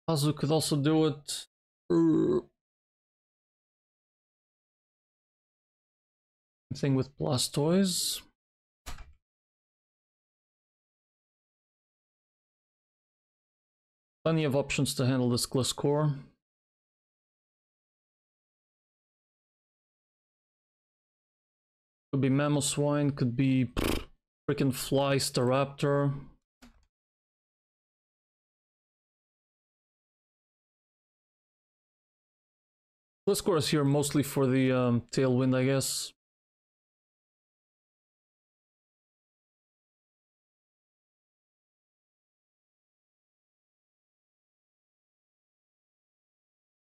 Speaker 1: Azu could also do it. Thing with Blastoise. Plenty of options to handle this Gliscor. Could be Mamoswine, could be freaking Fly Staraptor. Gliscor is here mostly for the um, Tailwind, I guess.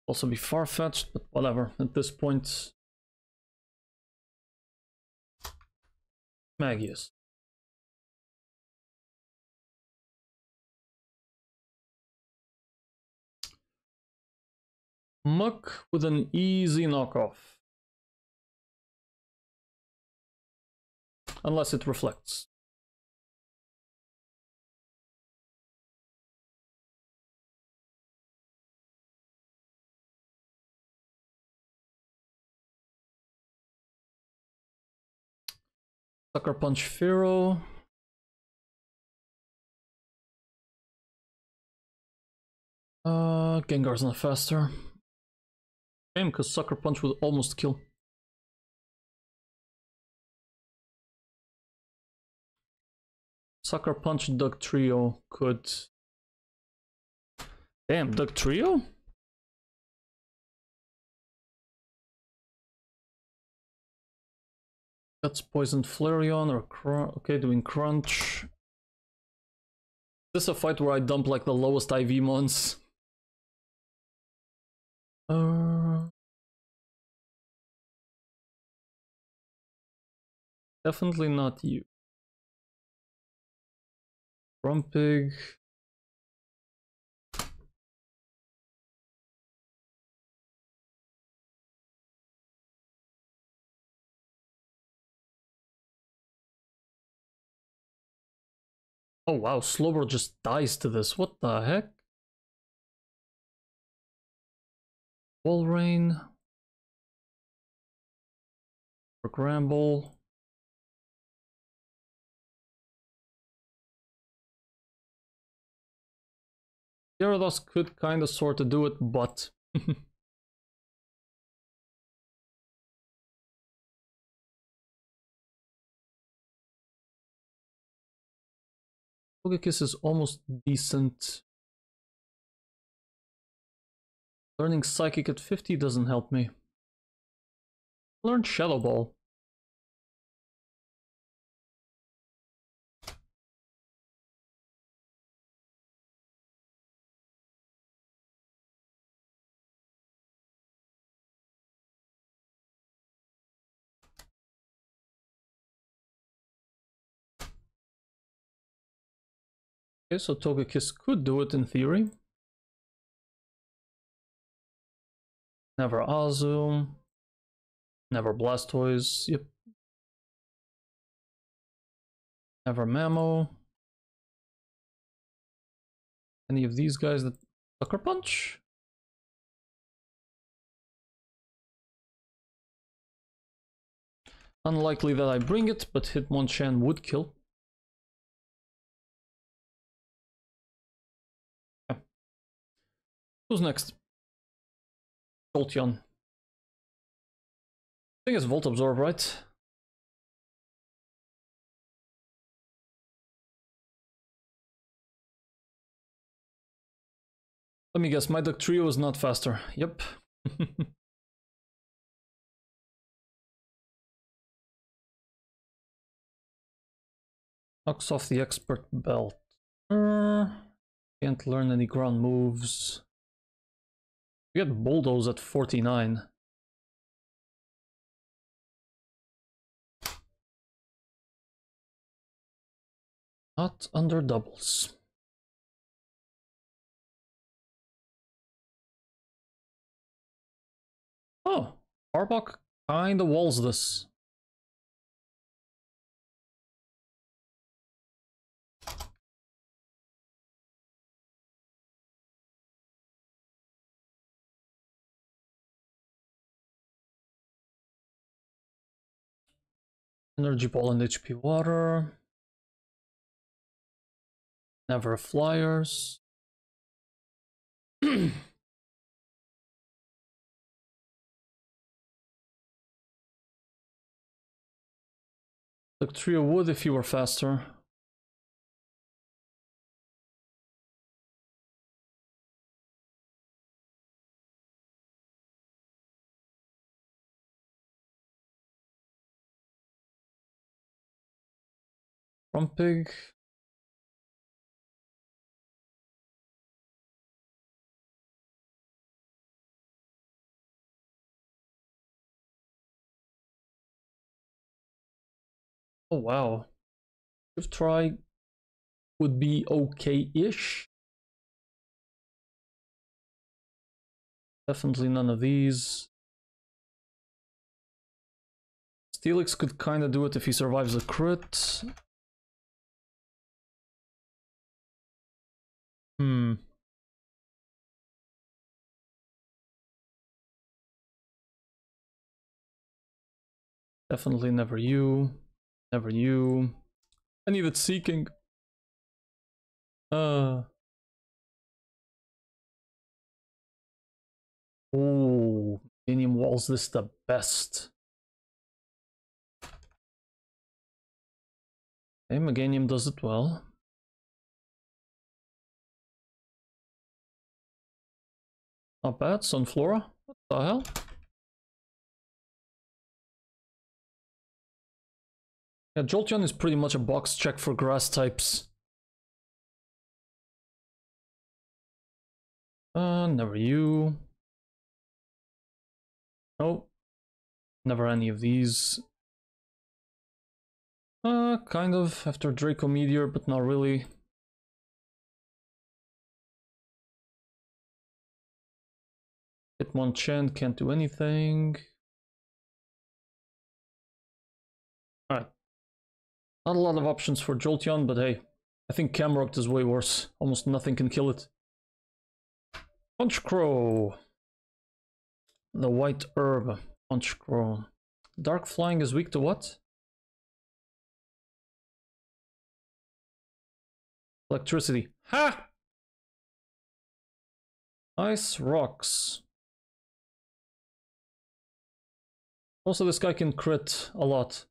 Speaker 1: Also be far-fetched, but whatever. At this point, Magius. Muk with an easy knockoff. Unless it reflects. Sucker Punch Fearow. Uh, Gengar's not faster. Shame, because Sucker Punch would almost kill. Sucker Punch Dugtrio could... Damn, Dugtrio? That's poisoned Flareon or okay, doing crunch. This is a fight where I dump like the lowest IV mons. Uh, definitely not you. Grumpig. Oh wow, Slowbro just dies to this. What the heck? Walrein. For Granbull. Gyarados could kind of sort of do it, but... Togekiss is almost decent. Learning Psychic at 50 doesn't help me. Learn Shadow Ball. Okay, so Togekiss could do it in theory. Never Azu. Never Blastoise. Yep. Never Mamo. Any of these guys that Sucker Punch? Unlikely that I bring it, but Hitmonchan would kill. Who's next? Jolteon. I think it's Volt Absorb, right? Let me guess, my Dugtrio is not faster. Yep. Knocks off the expert belt. Uh, can't learn any ground moves. We get Bulldoze at 49. Not under doubles. Oh, Arbok kinda walls this. Energy ball and HP water. Never flyers. Took three of wood if you were faster. Grumpig. Oh wow. If try would be okay-ish. Definitely none of these. Steelix could kind of do it if he survives a crit. Hmm. Definitely never you. Never you. I need it seeking. Uh. Oh, Meganium Walls this the best. Okay, Meganium does it well. Not bad, Sunflora. What the hell? Yeah, Jolteon is pretty much a box check for grass types. Uh, never you. Nope. Never any of these. Uh, kind of, after Draco Meteor, but not really. Hitmonchan can't do anything. Alright, not a lot of options for Jolteon, but hey, I think Camerupt is way worse. Almost nothing can kill it. Honchkrow. The white herb. Honchkrow. Dark flying is weak to what? Electricity. Ha! Ice rocks. Also, this guy can crit a lot.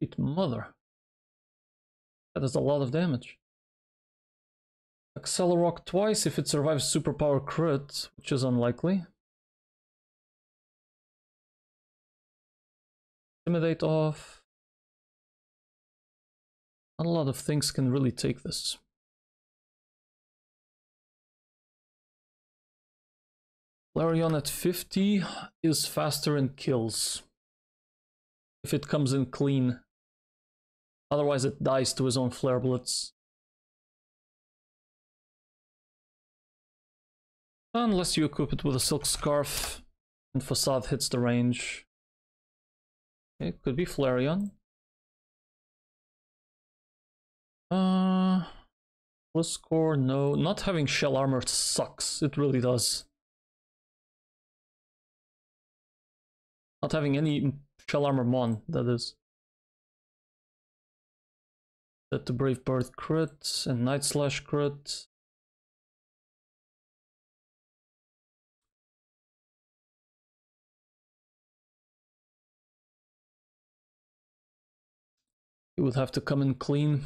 Speaker 1: It mother. That is a lot of damage. Accelerock twice if it survives superpower crit, which is unlikely. Intimidate off. Not a lot of things can really take this. Flareon at 50 is faster in kills. If it comes in clean. Otherwise it dies to his own flare blitz. Unless you equip it with a silk scarf and facade hits the range. It could be Flareon. Uh score, no. Not having shell armor sucks. It really does. Not having any shell armor mon, that is. Set to Brave Bird crit and Night Slash crit. He would have to come in clean.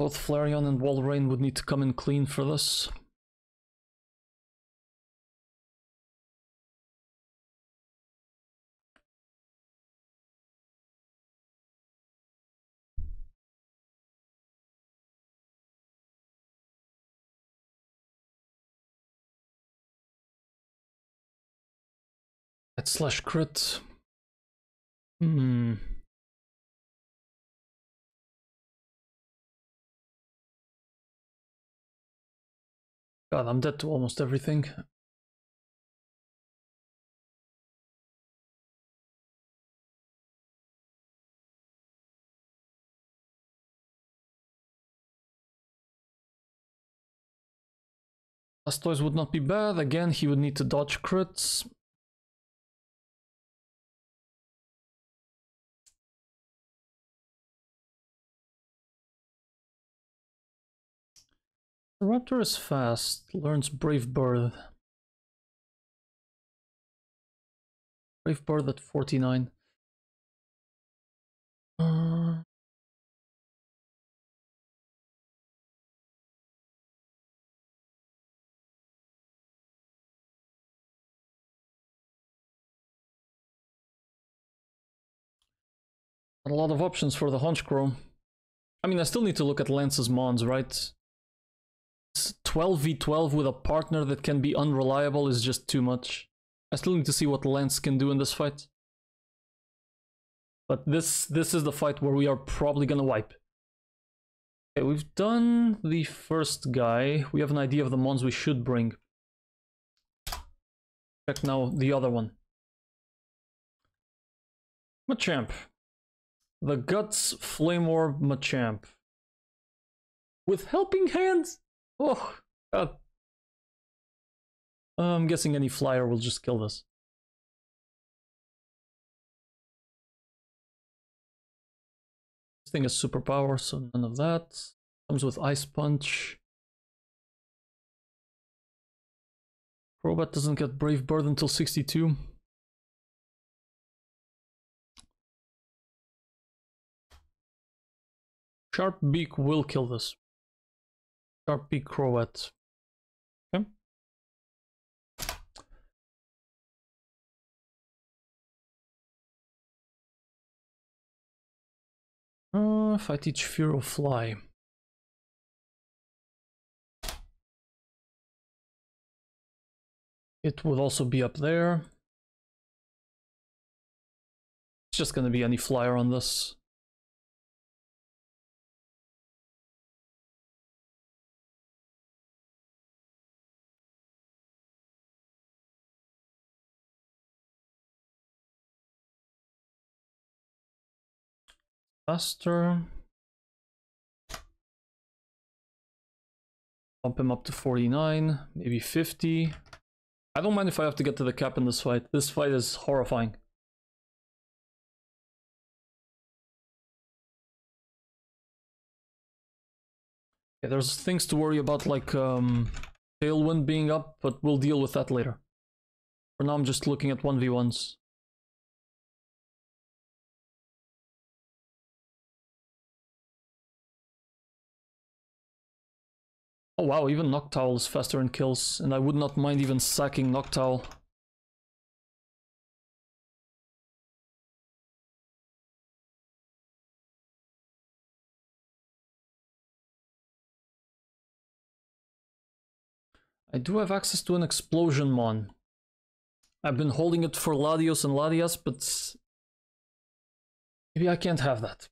Speaker 1: Both Flareon and Walrein would need to come in clean for this. At slash crit. Hmm. God, I'm dead to almost everything. Blastoise would not be bad. Again, he would need to dodge crits. Raptor is fast, learns Brave Bird. Brave Bird at 49. Uh, a lot of options for the Honchkrow. I mean, I still need to look at Lance's Mons, right? 12v12 with a partner that can be unreliable is just too much. I still need to see what Lance can do in this fight. But this this is the fight where we are probably gonna wipe. Okay, we've done the first guy. We have an idea of the mons we should bring. Check now the other one. Machamp. The Guts Flame Orb Machamp. With helping hands? Oh, God. I'm guessing any flyer will just kill this. This thing is superpower, so none of that. Comes with Ice Punch. Robot doesn't get Brave Bird until 62. Sharp Beak will kill this. Sharp Beak Crobat. Okay. Uh, if I teach Fearow Fly. It would also be up there. It's just gonna be any flyer on this. Faster. Bump him up to 49, maybe 50. I don't mind if I have to get to the cap in this fight. This fight is horrifying. Okay, there's things to worry about like um, Tailwind being up, but we'll deal with that later. For now I'm just looking at 1v1s. Oh wow, even Noctowl is faster in kills, and I would not mind even sacking Noctowl. I do have access to an Explosion Mon. I've been holding it for Latios and Latias, but maybe I can't have that.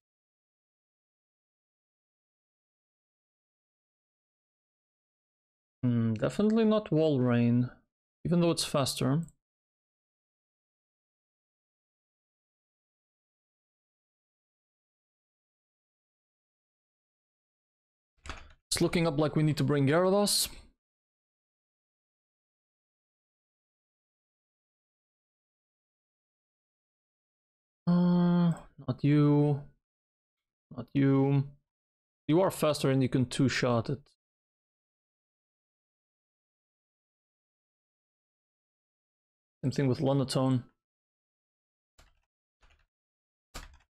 Speaker 1: Hmm, definitely not Walrein, even though it's faster. It's looking up like we need to bring Gyarados. Uh, not you. Not you. You are faster and you can two-shot it. Same thing with Lunatone.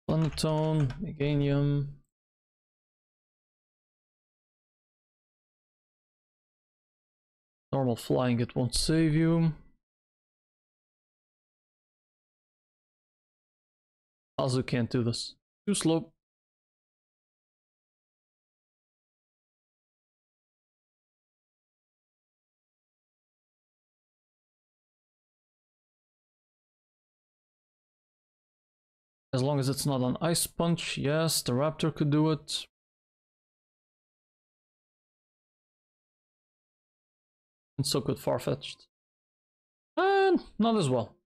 Speaker 1: Lunatone, Meganium. Normal flying, it won't save you. Also can't do this. Too slow. As long as it's not an Ice Punch, yes, the Raptor could do it. And so could Farfetch'd. And not as well.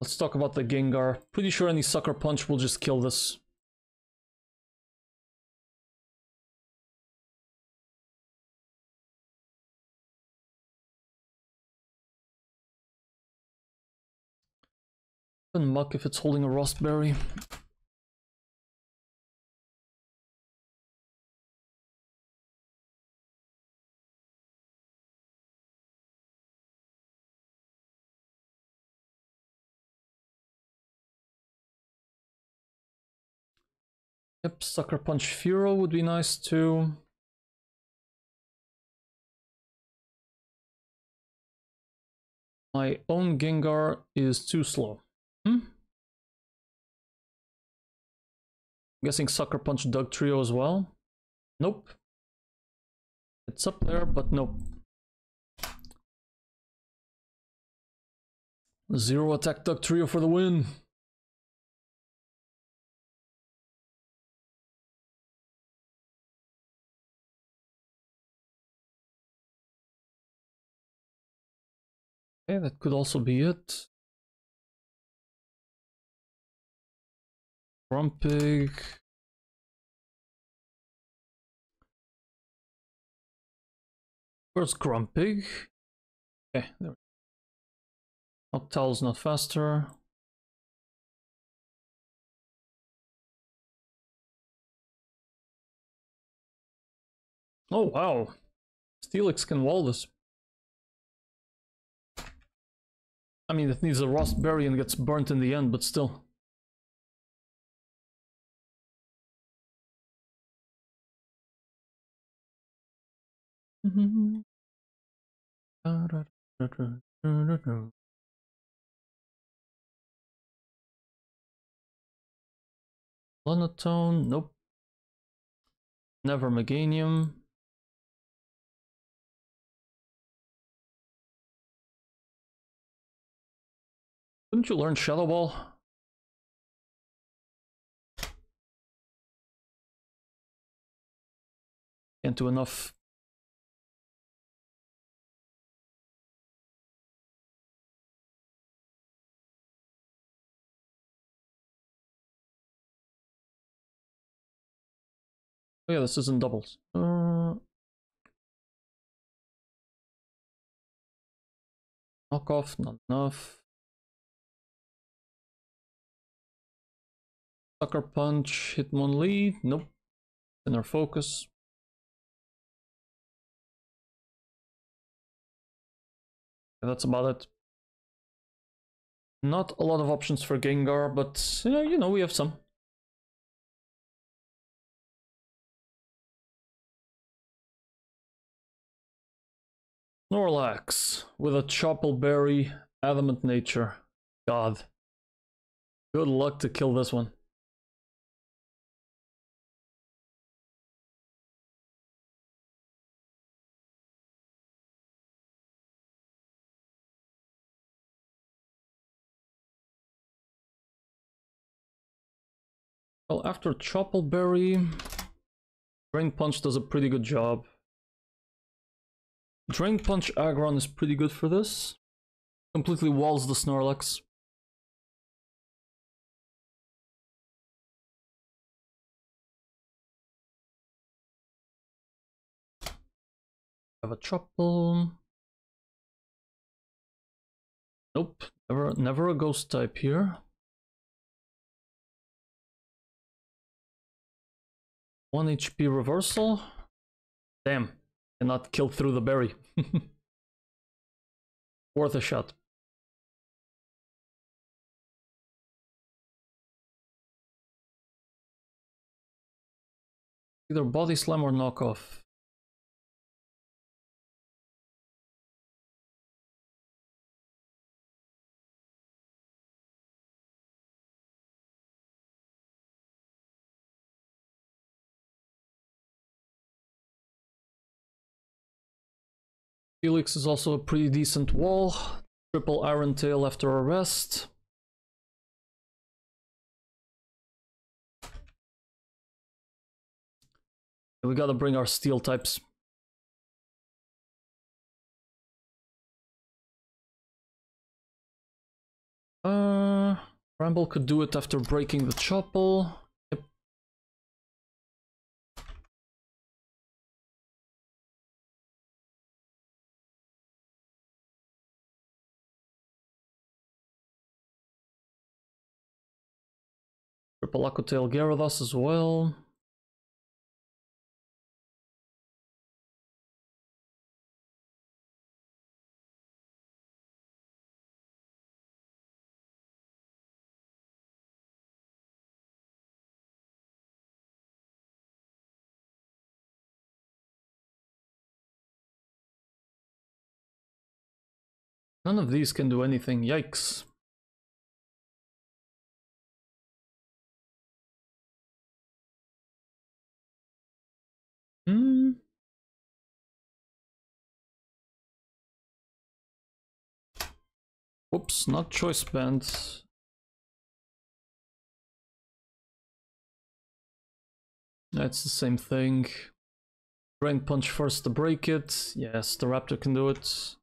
Speaker 1: Let's talk about the Gengar. Pretty sure any Sucker Punch will just kill this. And Muk if it's holding a raspberry. Yep, Sucker Punch Fearow would be nice too. My own Gengar is too slow. Hmm? guessing Sucker Punch Dugtrio as well. Nope. It's up there, but nope. Zero attack Dugtrio for the win. Okay, that could also be it. Grumpig. Where's Grumpig? Okay, there. we go. Noctowl's not faster. Oh wow, Steelix can wall this. I mean, it needs a Rawst Berry and gets burnt in the end, but still. Mm-hmm. Lunatone, nope. Never Meganium. Couldn't you learn Shadow Ball? Can't do enough. Oh yeah, this isn't doubles. Uh... Knockoff, not enough. Sucker Punch, Hitmonlee, nope. Inner Focus. And that's about it. Not a lot of options for Gengar, but yeah, you know, we have some. Snorlax with a Chople Berry, Adamant Nature. God. Good luck to kill this one. Well, after Chople Berry, Drain Punch does a pretty good job. Drain Punch Aggron is pretty good for this. Completely walls the Snorlax. Have a Chople. Nope, never, never a ghost type here. One HP reversal. Damn, cannot kill through the berry. Worth a shot. Either body slam or knockoff. Steelix is also a pretty decent wall. Triple Iron Tail after a rest. We gotta bring our steel types. Uh, Granbull could do it after breaking the Chople. Palacotail Gyarados as well. None of these can do anything, yikes. Whoops, not choice band. That's the same thing. Drain punch first to break it. Yes, the raptor can do it.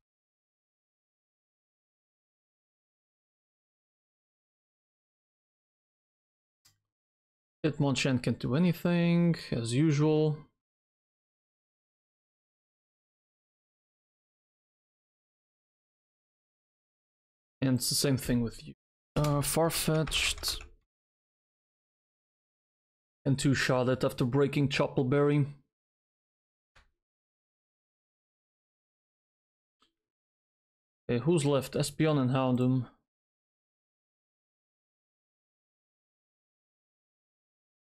Speaker 1: Hitmonchan can't do anything, as usual. And it's the same thing with you. Uh, Farfetch'd. And two-shot it after breaking Chople Berry. Okay, who's left? Espeon and Houndoom.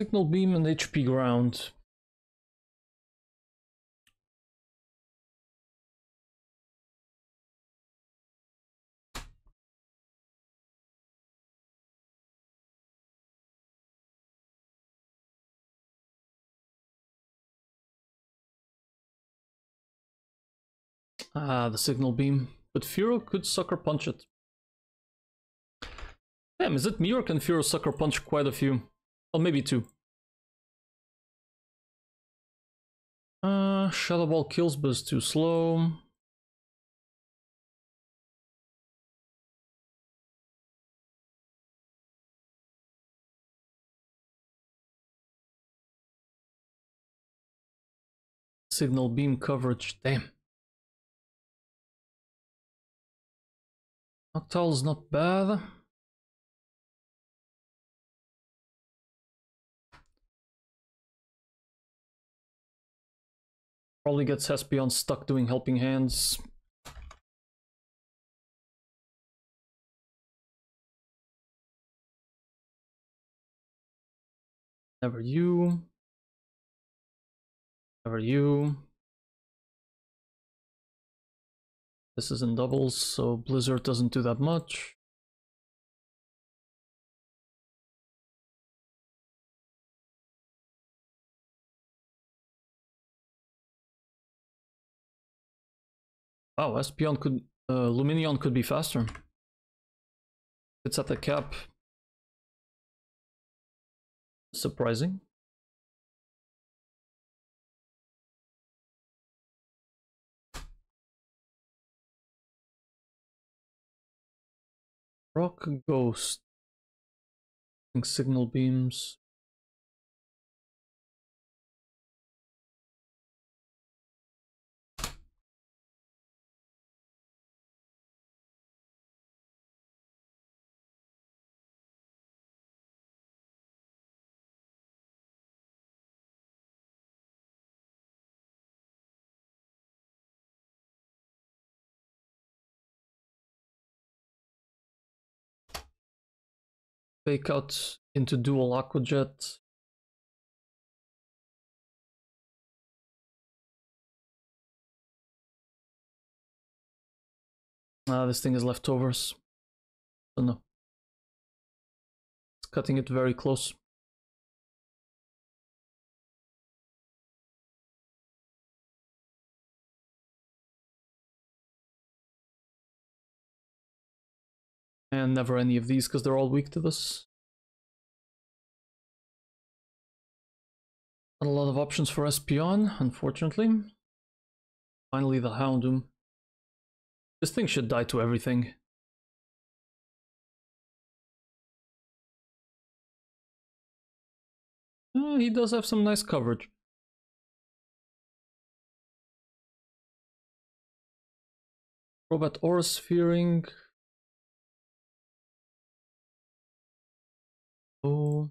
Speaker 1: Signal beam and HP ground. Ah, the signal beam. But Fearow could sucker punch it. Damn, is it me or can Fearow sucker punch quite a few? Well, maybe two. Uh, Shadow Ball kills, but it's too slow. Signal beam coverage, damn. Noctowl's not bad. Probably gets Espeon stuck doing helping hands. Never you. Never you. This is in doubles, so Blizzard doesn't do that much. Wow, Espeon could, uh, Lumineon could be faster. It's at the cap. Surprising. Rock Ghost. Signal beams. Fake out into dual aqua jet. Ah, this thing is leftovers. So no. It's cutting it very close. And never any of these because they're all weak to this. Not a lot of options for Espeon, unfortunately. Finally the Houndoom. This thing should die to everything. Uh, he does have some nice coverage. Robot Aura Sphering. Oh.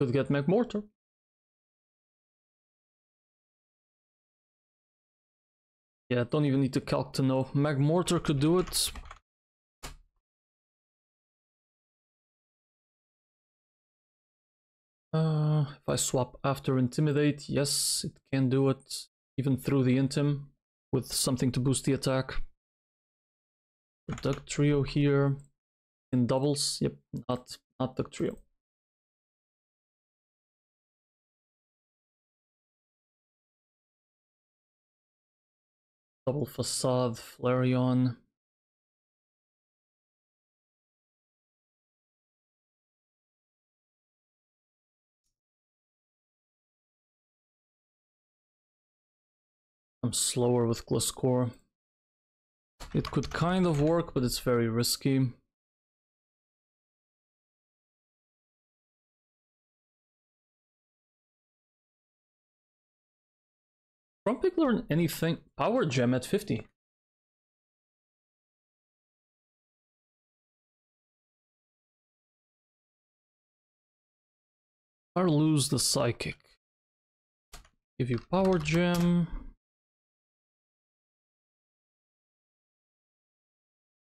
Speaker 1: Could get Magmortar. Yeah, don't even need to calc to know. Magmortar could do it. Uh, if I swap after Intimidate, yes, it can do it. Even through the Intim, with something to boost the attack. Dugtrio here. In doubles, yep, not, not the Trio. Double Facade, Flareon. I'm slower with Gliscor. It could kind of work, but it's very risky. Grumpig learn anything? Power Gem at 50. Or lose the Psychic. Give you Power Gem.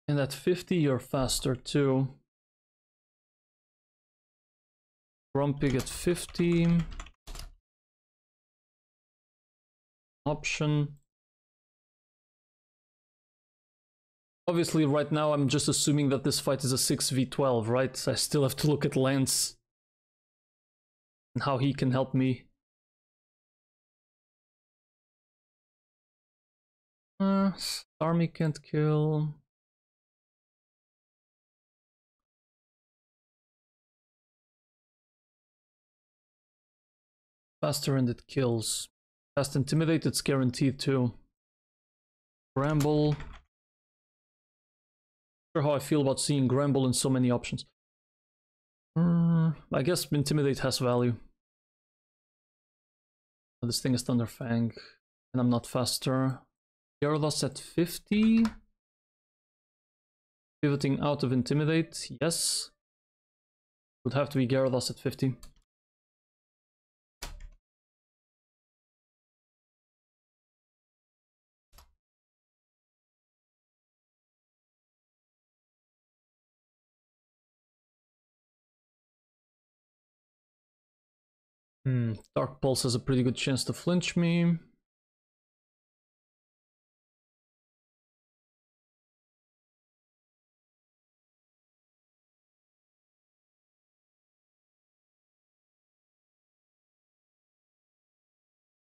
Speaker 1: And at 50 you're faster too. Grumpig at 50. Option. Obviously right now I'm just assuming that this fight is a 6v12, right? I still have to look at Lance. And how he can help me. Uh, Army can't kill. Faster and it kills. Fast Intimidate, it's guaranteed too. Granbull. Sure how I feel about seeing Granbull in so many options. Mm, I guess Intimidate has value. This thing is Thunder Fang, and I'm not faster. Gyarados at 50. Pivoting out of Intimidate, yes. Would have to be Gyarados at 50. Hmm, Dark Pulse has a pretty good chance to flinch me.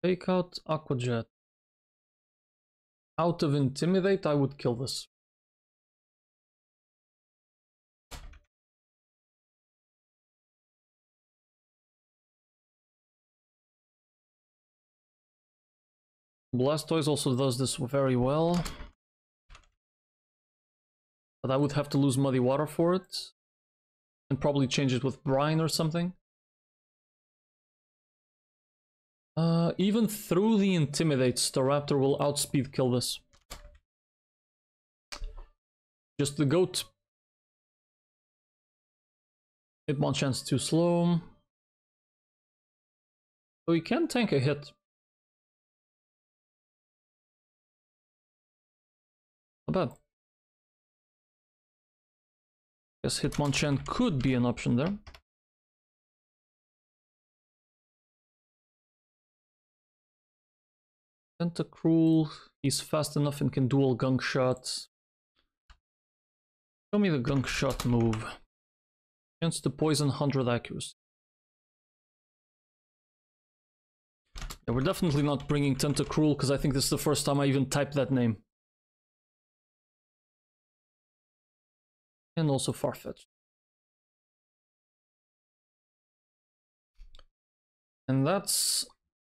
Speaker 1: Take out Aqua Jet. Out of Intimidate, I would kill this. Blastoise also does this very well. But I would have to lose Muddy Water for it. And probably change it with Brine or something. Uh, even through the Intimidates, the Raptor will outspeed kill this. Just the goat. Hitmonchan's too slow. So he can tank a hit. Bad. Guess Hitmonchan could be an option there. Tentacruel, he's fast enough and can dual gunk shots. Show me the gunk shot move. Chance to poison 100 accuracy. Yeah, we're definitely not bringing Tentacruel because I think this is the first time I even typed that name. And also Farfetch. And that's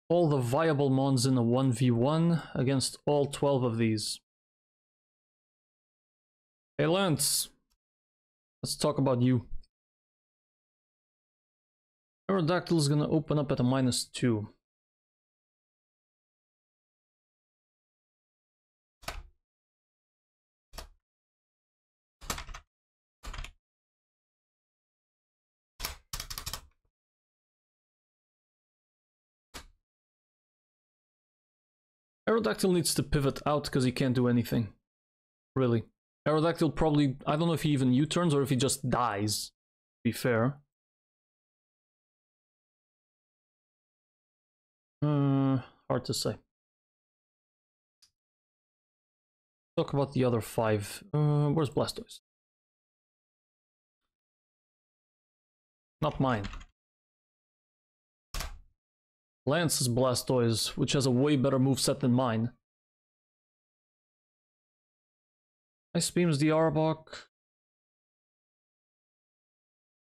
Speaker 1: all the viable mons in a 1v1 against all 12 of these. Hey Lance, let's talk about you. Aerodactyl is gonna open up at a minus 2. Aerodactyl needs to pivot out because he can't do anything. Really. Aerodactyl probably, I don't know if he even U-turns or if he just dies, be fair. Uh, hard to say. Talk about the other five. Uh, where's Blastoise? Not mine. Lance's Blastoise, which has a way better move set than mine. Ice Beams the Arbok.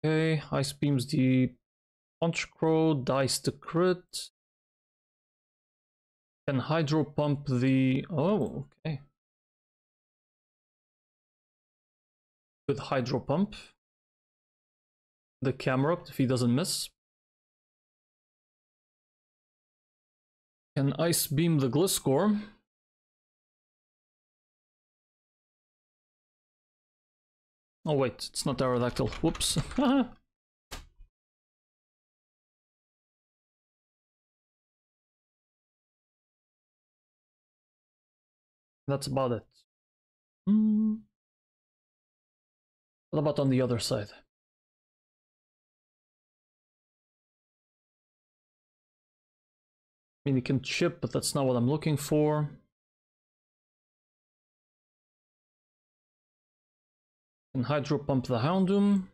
Speaker 1: Okay, Ice Beams the Honchkrow, Dice the Crit. Can Hydro Pump the... Oh, okay. With Hydro Pump. The camera up if he doesn't miss. Can Ice Beam the Gliscor. Oh wait, it's not Aerodactyl. Whoops. That's about it. Mm. What about on the other side? I mean, you can chip, but that's not what I'm looking for. And hydro pump the Houndoom.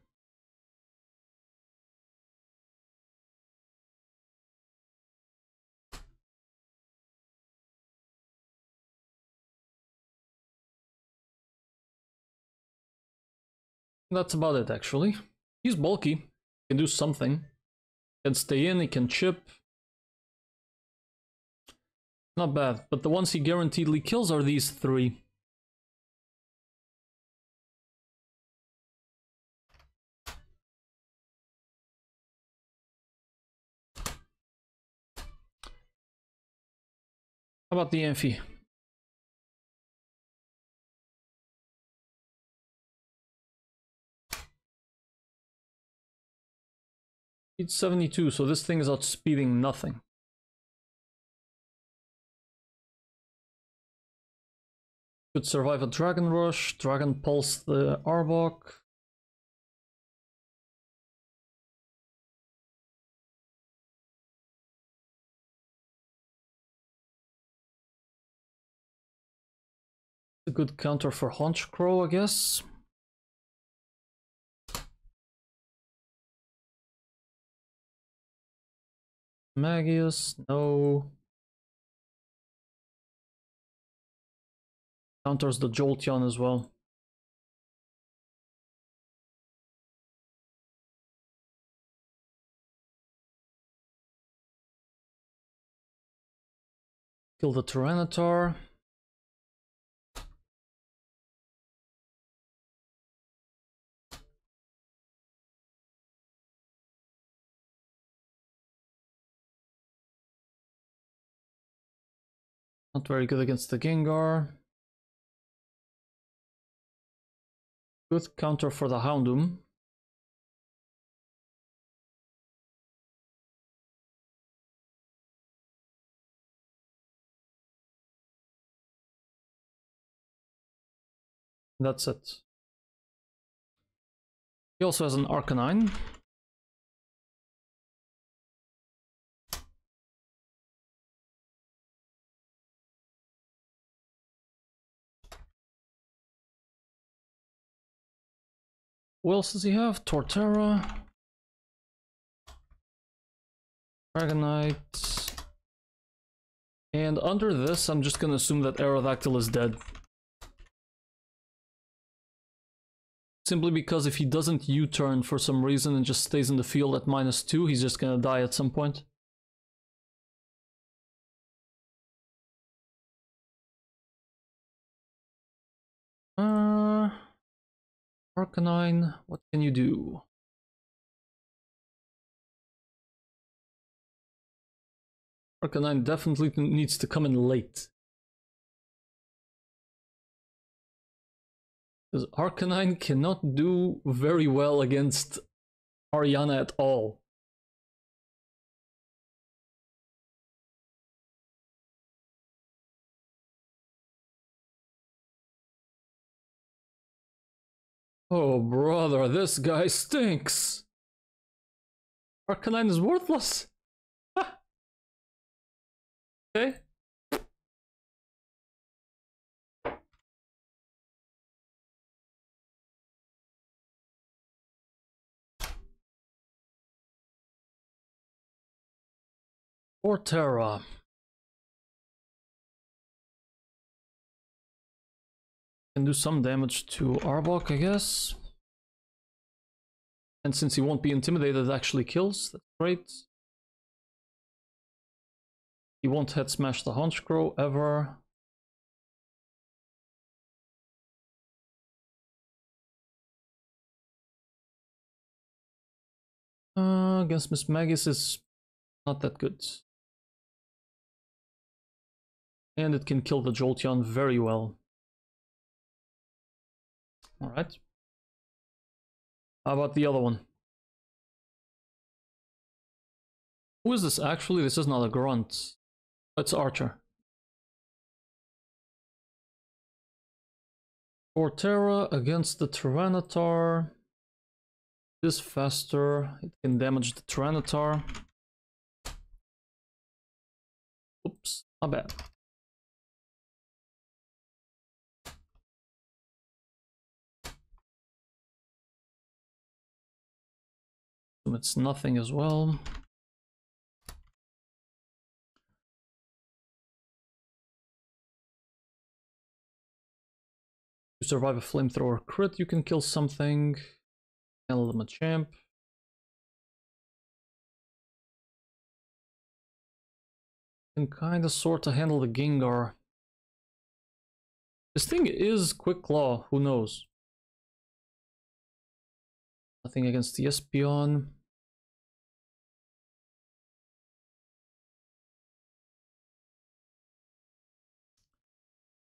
Speaker 1: That's about it, actually. He's bulky. He can do something. He can stay in, he can chip. Not bad, but the ones he guaranteedly kills are these three. How about the Amphi? It's 72, so this thing is outspeeding nothing. Could survive a Dragon Rush, Dragon Pulse the Arbok. A good counter for Honchkrow, I guess. Magius, no. Counters the Jolteon as well. Kill the Tyranitar. Not very good against the Gengar. Good counter for the Houndoom. That's it. He also has an Arcanine. What else does he have? Torterra. Dragonite. And under this, I'm just gonna assume that Aerodactyl is dead. Simply because if he doesn't U-turn for some reason and just stays in the field at minus 2, he's just gonna die at some point. Uh... Arcanine, what can you do? Arcanine definitely needs to come in late. Because Arcanine cannot do very well against Ariana at all. Oh, brother, this guy stinks. Arcanine is worthless. okay. Torterra. Can do some damage to Arbok, I guess. And since he won't be intimidated, it actually kills. That's great. He won't head smash the Honchkrow ever. Uh, against Mismagius is not that good. And it can kill the Jolteon very well. Alright. How about the other one? Who is this actually? This is not a grunt. It's Archer. Torterra against the Tyranitar. This faster. It can damage the Tyranitar. Oops, not bad. It's nothing as well. You survive a flamethrower crit, you can kill something. Handle them champ. Can kinda sorta handle the Gengar. This thing is Quick Claw, who knows? Nothing against the Espeon.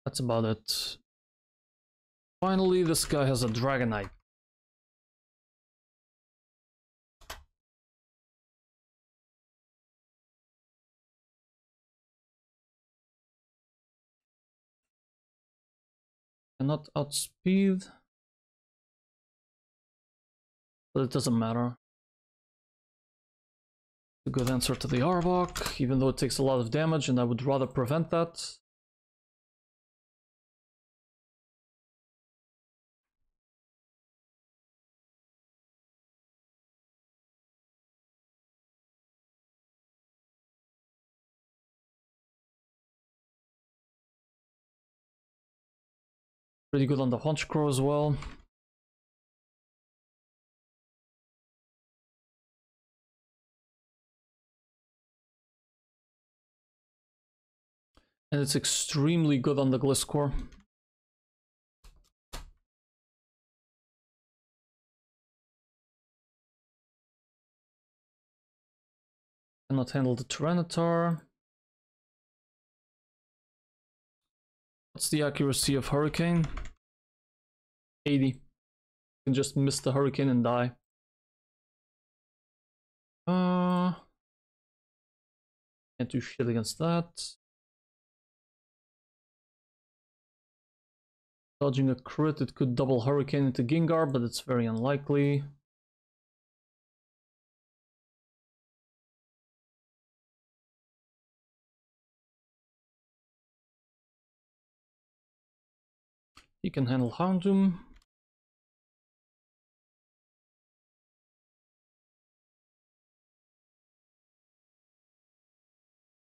Speaker 1: That's about it. Finally, this guy has a Dragonite. Cannot outspeed. But it doesn't matter. A good answer to the Arbok, even though it takes a lot of damage and I would rather prevent that. Pretty good on the Honchkrow as well. And it's extremely good on the Gliscor. Cannot handle the Tyranitar. What's the accuracy of Hurricane? 80. You can just miss the Hurricane and die. Uh, can't do shit against that. Dodging a crit, it could double Hurricane into Gengar, but it's very unlikely. He can handle Houndoom.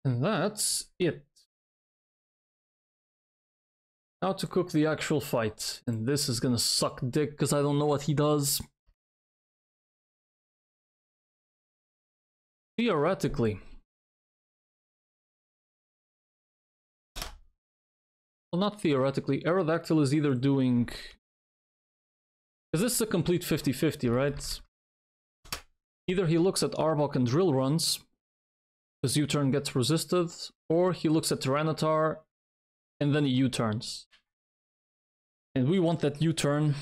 Speaker 1: And that's it. Now to cook the actual fight. And this is gonna suck dick because I don't know what he does. Theoretically. Well, not theoretically. Aerodactyl is either doing... Because this is a complete 50-50, right? Either he looks at Arbok and drill runs, because U-turn gets resisted, or he looks at Tyranitar and then he U-turns. And we want that U-turn.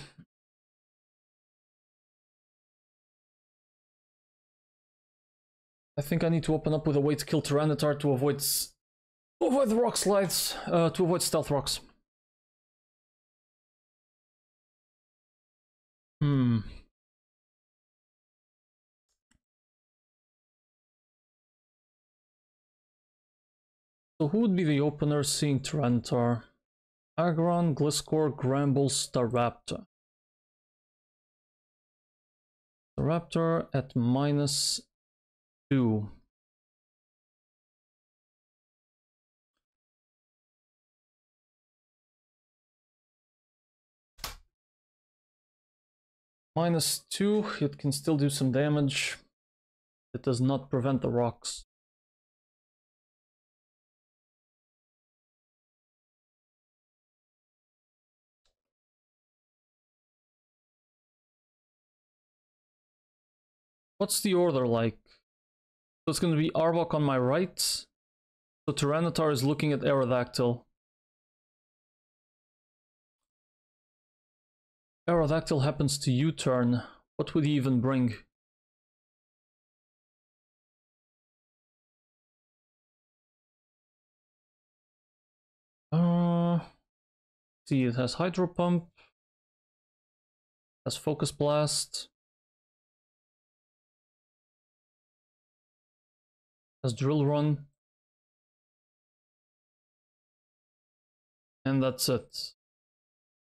Speaker 1: I think I need to open up with a way to kill Tyranitar to avoid avoid the rock slides, uh, to avoid stealth rocks. Hmm. So who would be the opener seeing Tyranitar? Aggron, Gliscor, Granbull, Staraptor. Staraptor at minus two. Minus two, it can still do some damage. It does not prevent the rocks. What's the order like? So it's going to be Arbok on my right. So Tyranitar is looking at Aerodactyl. Aerodactyl happens to U-turn. What would he even bring? Uh, see, it has Hydro Pump. Has Focus Blast. Has Drill Run. And that's it.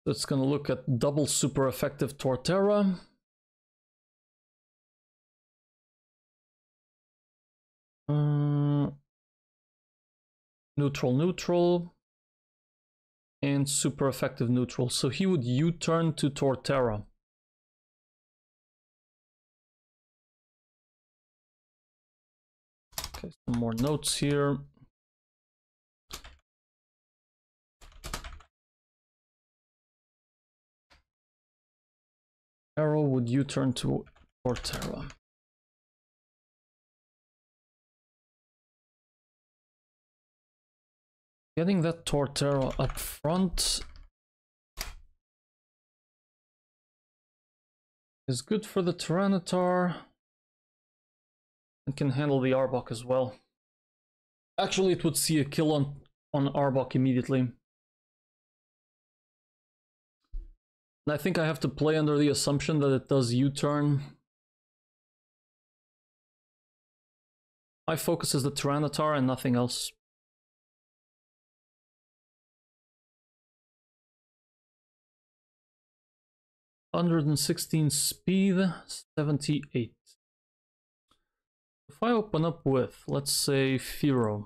Speaker 1: It's gonna look at double super effective Torterra. Uh, neutral, neutral. And super effective neutral. So he would U-turn to Torterra. Okay, some more notes here. Arrow would you turn to Torterra. Getting that Torterra up front is good for the Tyranitar and can handle the Arbok as well. Actually, it would see a kill on, on Arbok immediately. And I think I have to play under the assumption that it does U-turn. My focus is the Tyranitar and nothing else. Hundred and sixteen speed, seventy-eight. If I open up with, let's say, Fearow.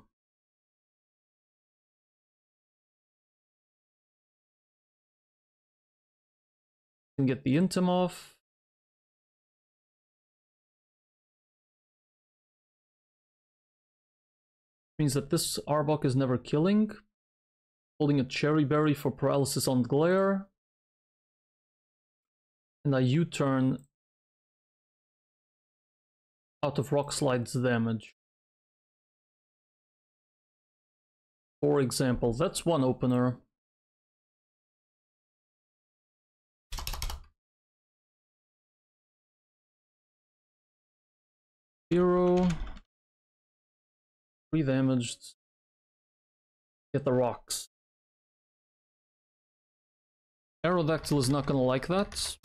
Speaker 1: Can get the Intim off. Means that this Arbok is never killing. Holding a Cheri Berry for paralysis on glare. And I U-turn out of Rock Slide's damage. For example, that's one opener. Zero. Three damaged. Get the rocks. Aerodactyl is not gonna like that.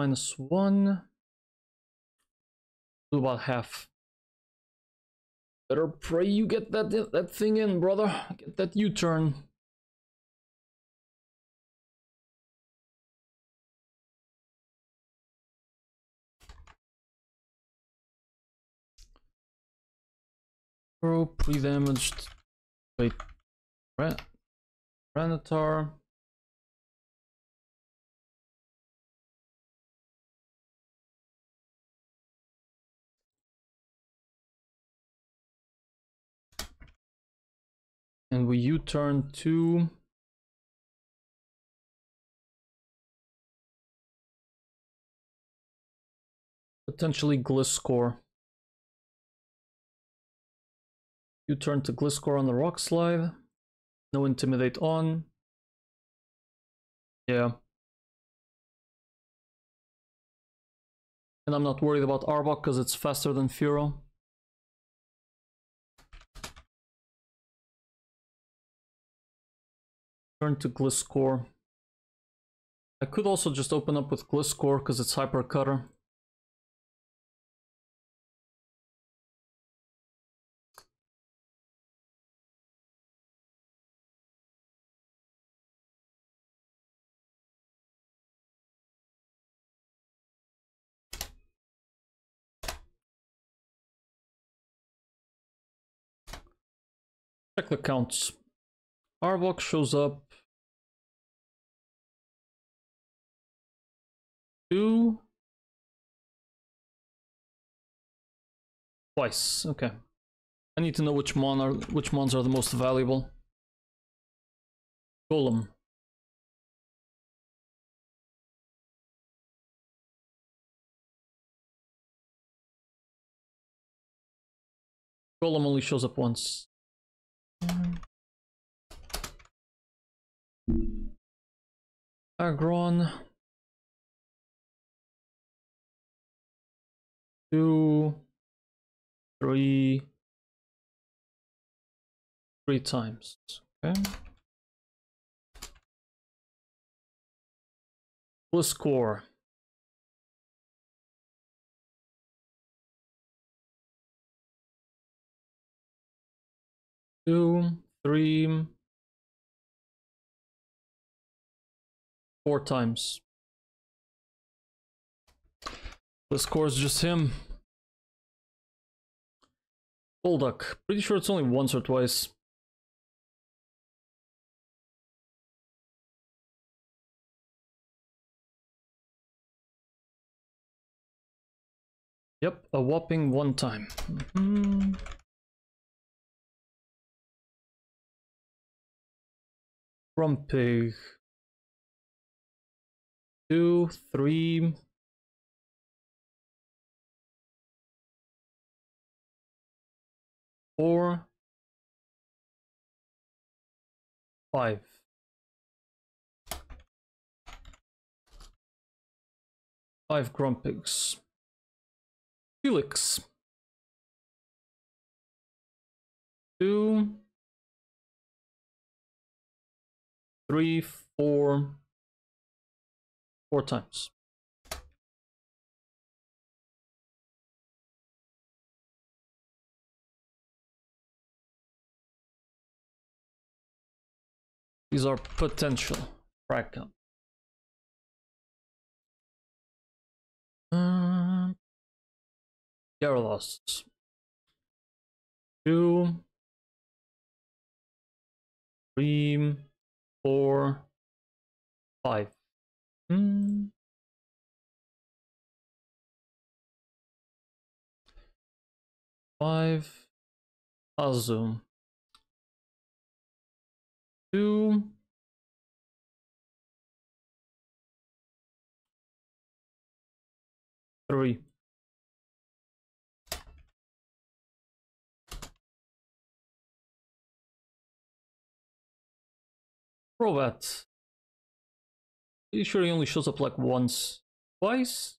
Speaker 1: minus one. Do about half. Better pray you get that that thing in, brother. Get that U-turn. Pro pre-damaged. Wait. Rat. Ranatar. and we U-turn to potentially Gliscor. U-turn to Gliscor on the rock slide. No intimidate on. Yeah. And I'm not worried about Arbok because it's faster than Fearow. Turn to Gliscor. I could also just open up with Gliscor because it's Hyper Cutter. Check the counts. Arbok shows up. Two. Twice, okay. I need to know which mon are which mons are the most valuable. Golem. Golem only shows up once. Aggron. Two, three, three times. Okay. Gliscor. Two, three, four times. The score is just him. Golduck. Pretty sure it's only once or twice. Yep, a whopping one time. Mm -hmm. Grumpig. Two, three. Four. Five. Five Grumpigs. Helix. Two. Three, four, four times. These are potential frag count. Um, Gyarados. Two, three, four, five. Hmm. Five. Two. Three. Crobat. You sure he only shows up like once? Twice?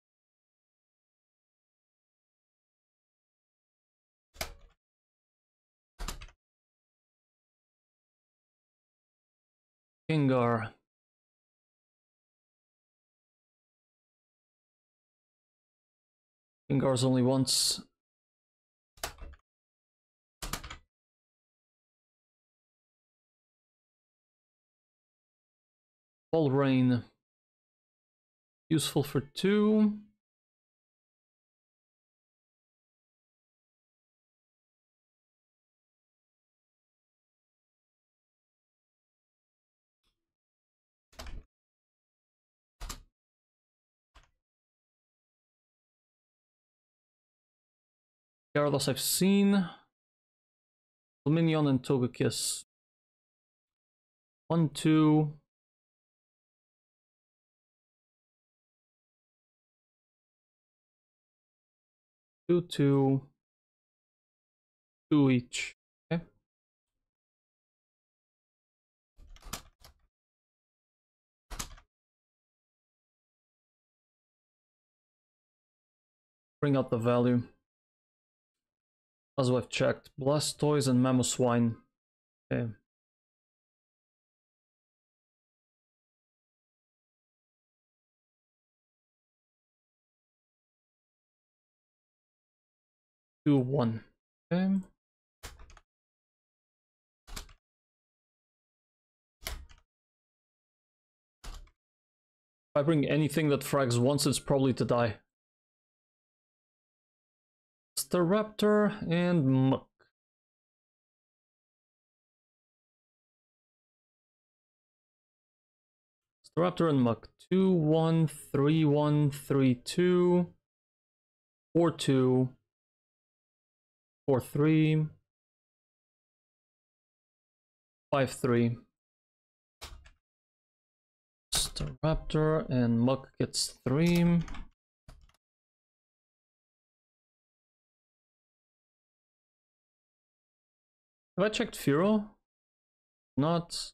Speaker 1: Gengar. Gengar's only once. Walrein, Useful for two. Gyarados I've seen. Dominion and Togekiss. One, two. Two, two, two each. Bring out the value. As we've checked, Blastoise and Mamoswine. Okay. Two, one. If I bring anything that frags once, it's probably to die. Staraptor and Muk. Staraptor and Muk. 2, 1, 3, 1, 3, 2, 4, 2, four three. Five three. Staraptor and Muk gets three. Have I checked Fearow? Not.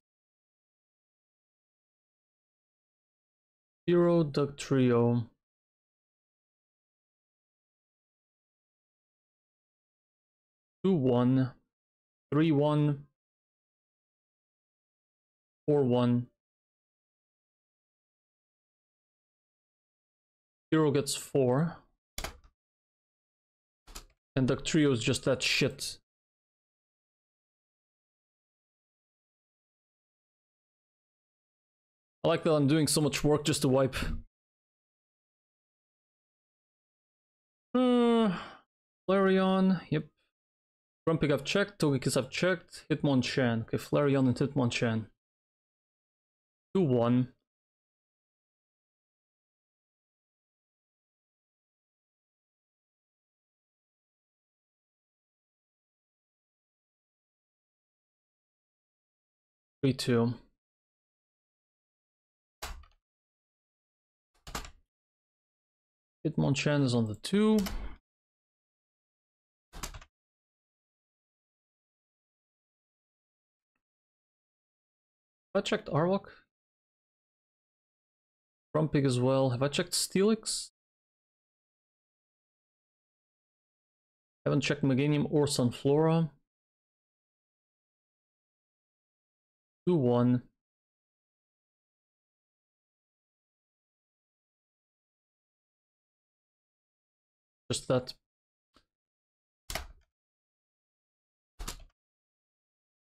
Speaker 1: Fearow Duck Trio 2 1, 3 1, 4 1. Fearow gets 4. And Dugtrio is just that shit. I like that I'm doing so much work just to wipe. Uh, Flareon. yep. Grumpig I've checked, Togekiss I've checked, Hitmonchan. Okay, Flareon and Hitmonchan. 2-1. Three two. Hitmonchan is on the two. I checked Arbok? Grumpig as well. Have I checked Steelix? Haven't checked Meganium or Sunflora. 2-1. Just that.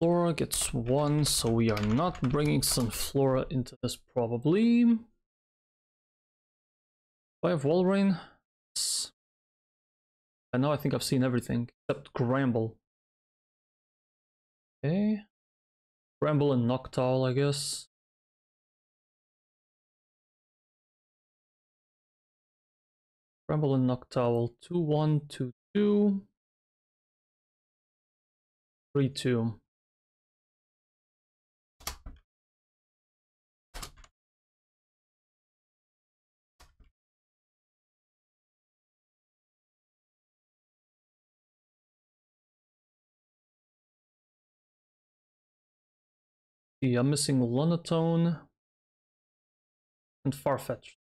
Speaker 1: Flora gets one, so we are not bringing Sunflora into this probably. Do I have Walrein? Yes. And now I think I've seen everything except Granbull. Okay. Granbull and Noctowl, I guess. Granbull and Noctowl. 2 1 2 2. 3 2. Yeah, I'm missing Lunatone and Farfetch'd.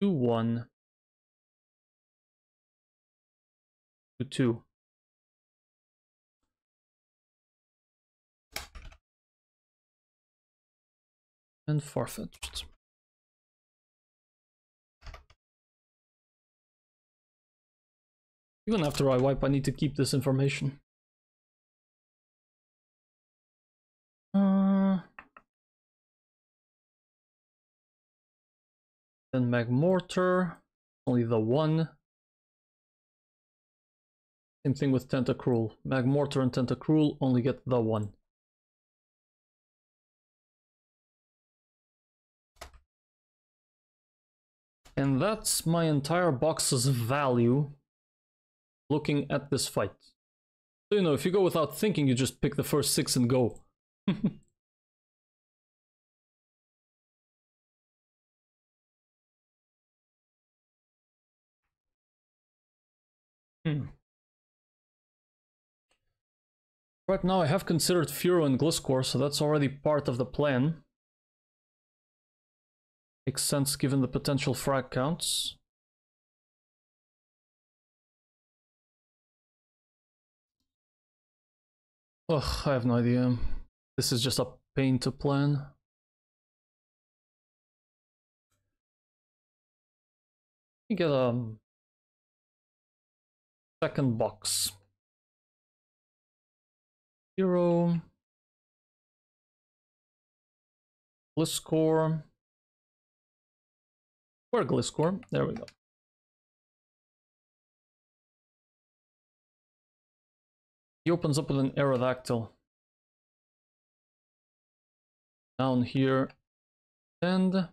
Speaker 1: two one two two. And Farfetch'd. Even after I wipe, I need to keep this information. Uh, then Magmortar, only the one. Same thing with Tentacruel. Magmortar and Tentacruel only get the one. And that's my entire box's value looking at this fight. So, you know, if you go without thinking, you just pick the first six and go. Hmm. Right now I have considered Fearow and Gliscor, so that's already part of the plan. Makes sense given the potential frag counts. Ugh, I have no idea. This is just a pain to plan. You get a um, second box. Fearow. Gliscor. Where Gliscor? There we go. He opens up with an Aerodactyl. Down here. And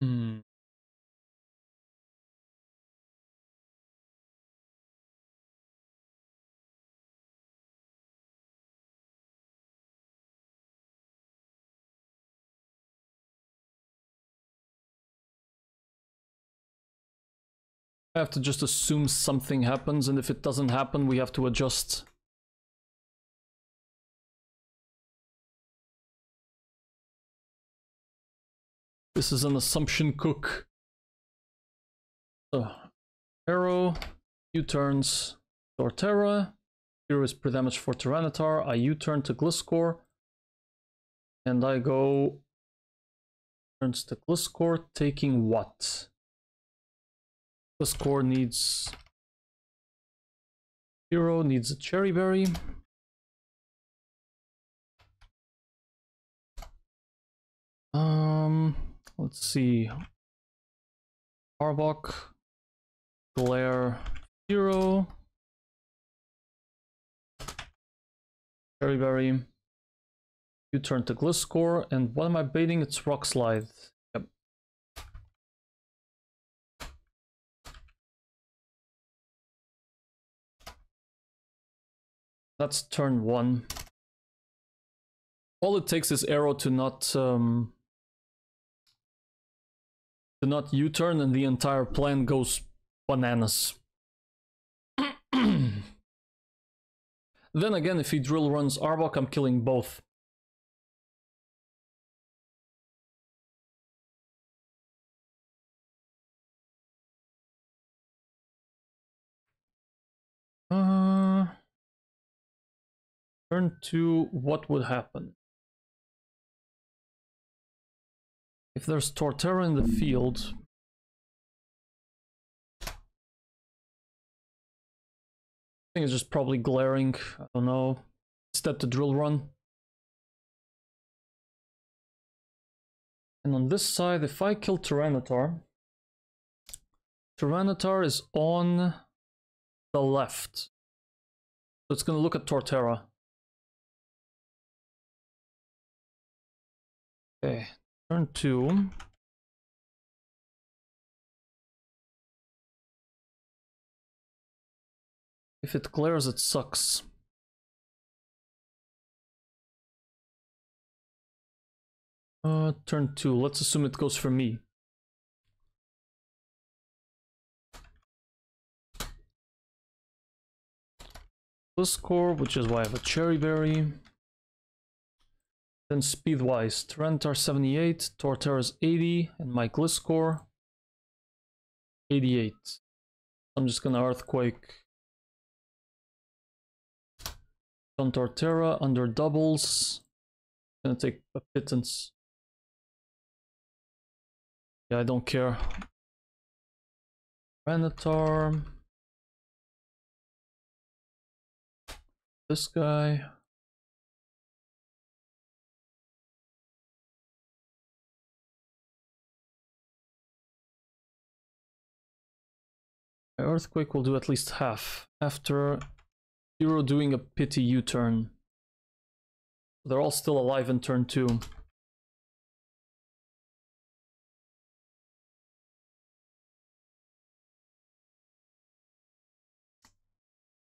Speaker 1: Hmm. I have to just assume something happens, and if it doesn't happen, we have to adjust. This is an assumption cook. So, Fearow, U-turns, Torterra. Here is pre-damage for Tyranitar. I U-turn to Gliscor. And I go... Turns to Gliscor, taking what? Gliscor needs... Fearow needs a Cheri Berry. Um... Let's see. Arbok, Glare, Fearow, Cheri Berry. You turn to Gliscor, and what am I baiting? It's Rock Slide. That's turn one. All it takes is Fearow to not um, to not U-turn and the entire plan goes bananas. then again, if he drill runs Arbok, I'm killing both. Turn to what would happen? If there's Torterra in the field... I think it's just probably glaring, I don't know. Instead to drill run. And on this side, if I kill Tyranitar, Tyranitar is on the left. So it's going to look at Torterra. Okay, Turn two. If it clears, it sucks. Uh, turn two. Let's assume it goes for me. Gliscor, which is why I have a Cheri Berry. Then speed-wise, Tyranitar 78, Torterra's 80, and my Gliscor 88. I'm just gonna Earthquake. On Torterra, under doubles. Gonna take a pittance. Yeah, I don't care. Venator. This guy. Earthquake will do at least half after Fearow doing a pity U-turn. They're all still alive in turn 2.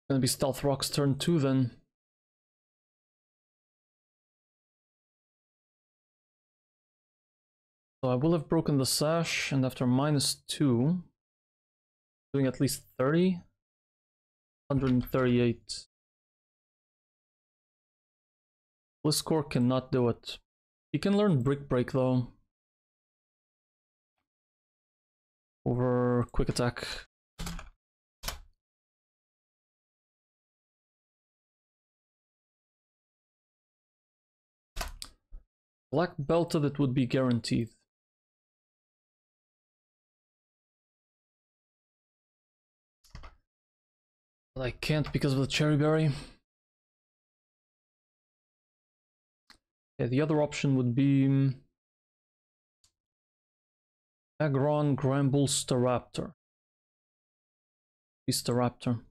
Speaker 1: Gonna be Stealth Rock's turn 2 then. So I will have broken the sash and after minus 2 doing at least 30 138 Gliscor cannot do it. He can learn brick break though. Over quick attack. Black belted, it would be guaranteed. But I can't because of the Cheri Berry. Yeah, the other option would be um, Aggron, Granbull, Staraptor. Staraptor.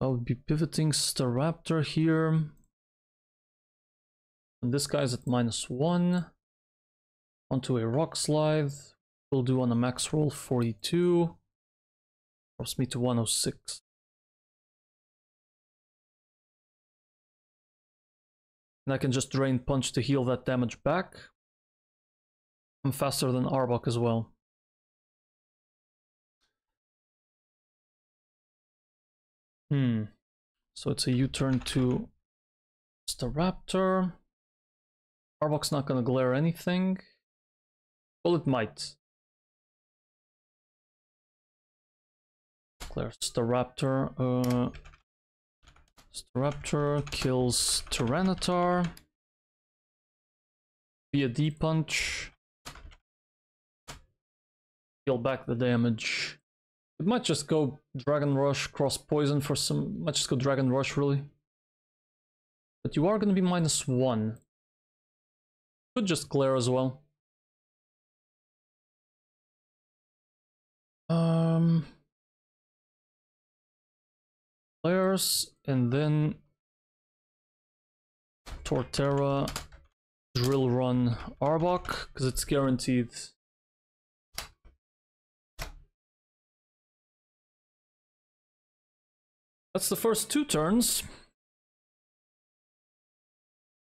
Speaker 1: I'll be pivoting Staraptor here. And this guy's at minus one. Onto a rock slide. We'll do on a max roll 42. Drops me to 106. And I can just drain punch to heal that damage back. I'm faster than Arbok as well. Hmm. So it's a U-turn to Staraptor. Arbok's not gonna glare anything. Well, it might. Glare Staraptor. Uh, Staraptor kills Tyranitar. Via D-punch. Heal back the damage. It might just go Dragon Rush, cross poison for some. Might just go Dragon Rush, really. But you are going to be minus one. Could just glare as well. Um. Glares, and then Torterra, Drill Run Arbok, because it's guaranteed. That's the first two turns.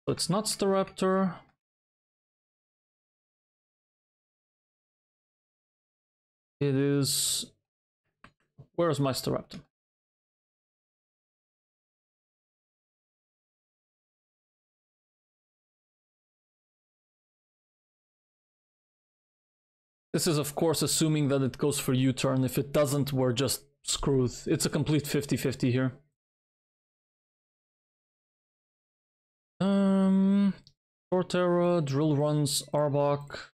Speaker 1: So it's not Staraptor. It is... Where's my Staraptor? This is of course assuming that it goes for U-turn. If it doesn't, we're just screwed. It's a complete 50-50 here. Um, Torterra, Drill Runs, Arbok.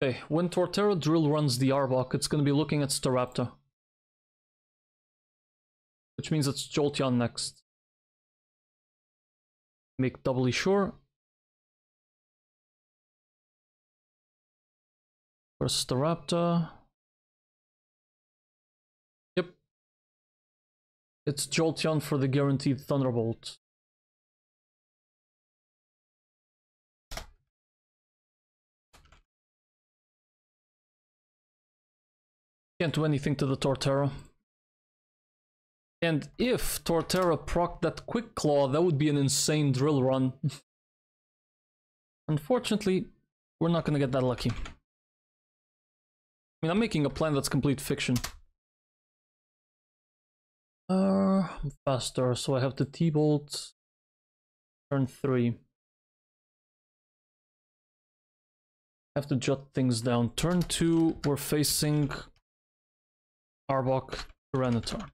Speaker 1: Okay, when Torterra Drill runs the Arbok, it's going to be looking at Staraptor. Which means it's Jolteon next. Make doubly sure. First the Raptor. Yep. It's Jolteon for the guaranteed Thunderbolt. Can't do anything to the Torterra. And if Torterra proc that Quick Claw, that would be an insane drill run. Unfortunately, we're not gonna get that lucky mean, I'm making a plan that's complete fiction. Uh, I'm faster, so I have the T-Bolt. Turn 3. I have to jot things down. Turn 2, we're facing Arbok Tyranitar.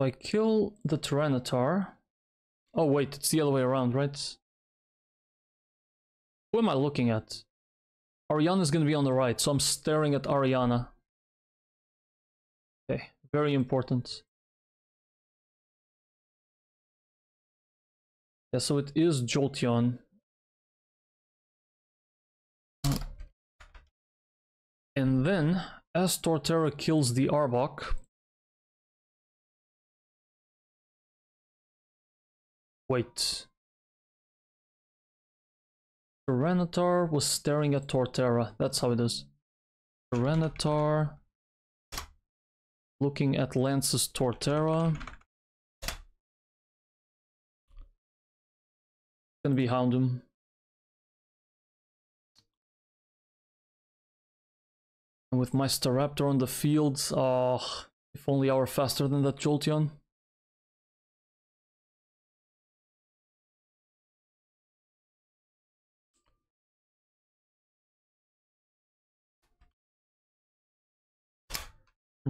Speaker 1: If I kill the Tyranitar... Oh wait, it's the other way around, right? Who am I looking at? Ariana is going to be on the right, so I'm staring at Ariana. Okay, very important. Yeah, so it is Jolteon. And then, as Torterra kills the Arbok... Wait. Tyranitar was staring at Torterra. That's how it is. Tyranitar looking at Lance's Torterra. Gonna be Houndoom. And with my Staraptor on the field, oh, if only I were faster than that Jolteon.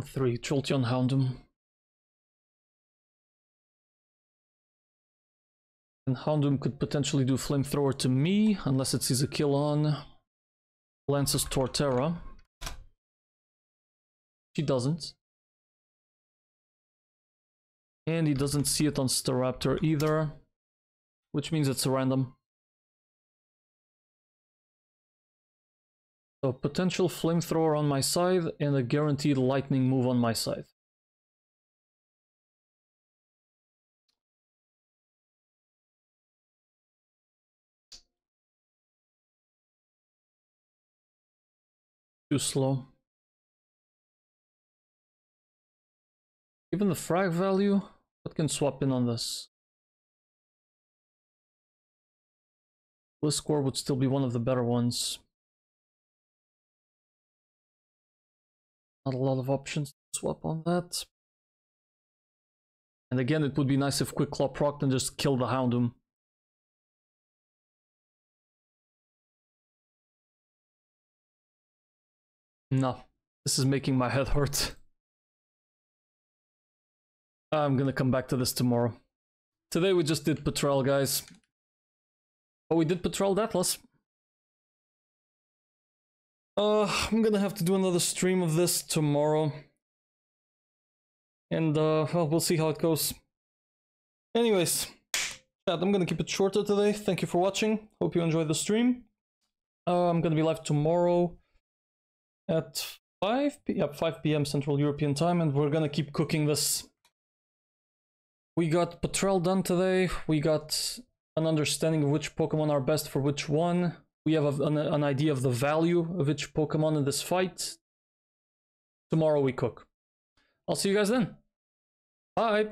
Speaker 1: three Trultion Houndoom. And Houndoom could potentially do Flamethrower to me, unless it sees a kill on Lance's Torterra. She doesn't. And he doesn't see it on Staraptor either, which means it's a random. So potential flamethrower on my side and a guaranteed lightning move on my side. Too slow. Given the frag value, what can swap in on this? This score would still be one of the better ones. Not a lot of options to swap on that. And again, it would be nice if Quick Claw procced and just kill the Houndoom. No, this is making my head hurt. I'm gonna come back to this tomorrow. Today we just did Petrel, guys. Oh, we did Petrel Deathless. Uh, I'm gonna have to do another stream of this tomorrow. And, uh, well, we'll see how it goes. Anyways, chat, I'm gonna keep it shorter today. Thank you for watching. Hope you enjoyed the stream. Uh, I'm gonna be live tomorrow at 5 p yeah, 5 p.m. Central European time, and we're gonna keep cooking this. We got Petrel done today. We got an understanding of which Pokemon are best for which one. We have an, an idea of the value of each Pokemon in this fight. Tomorrow we cook. I'll see you guys then. Bye.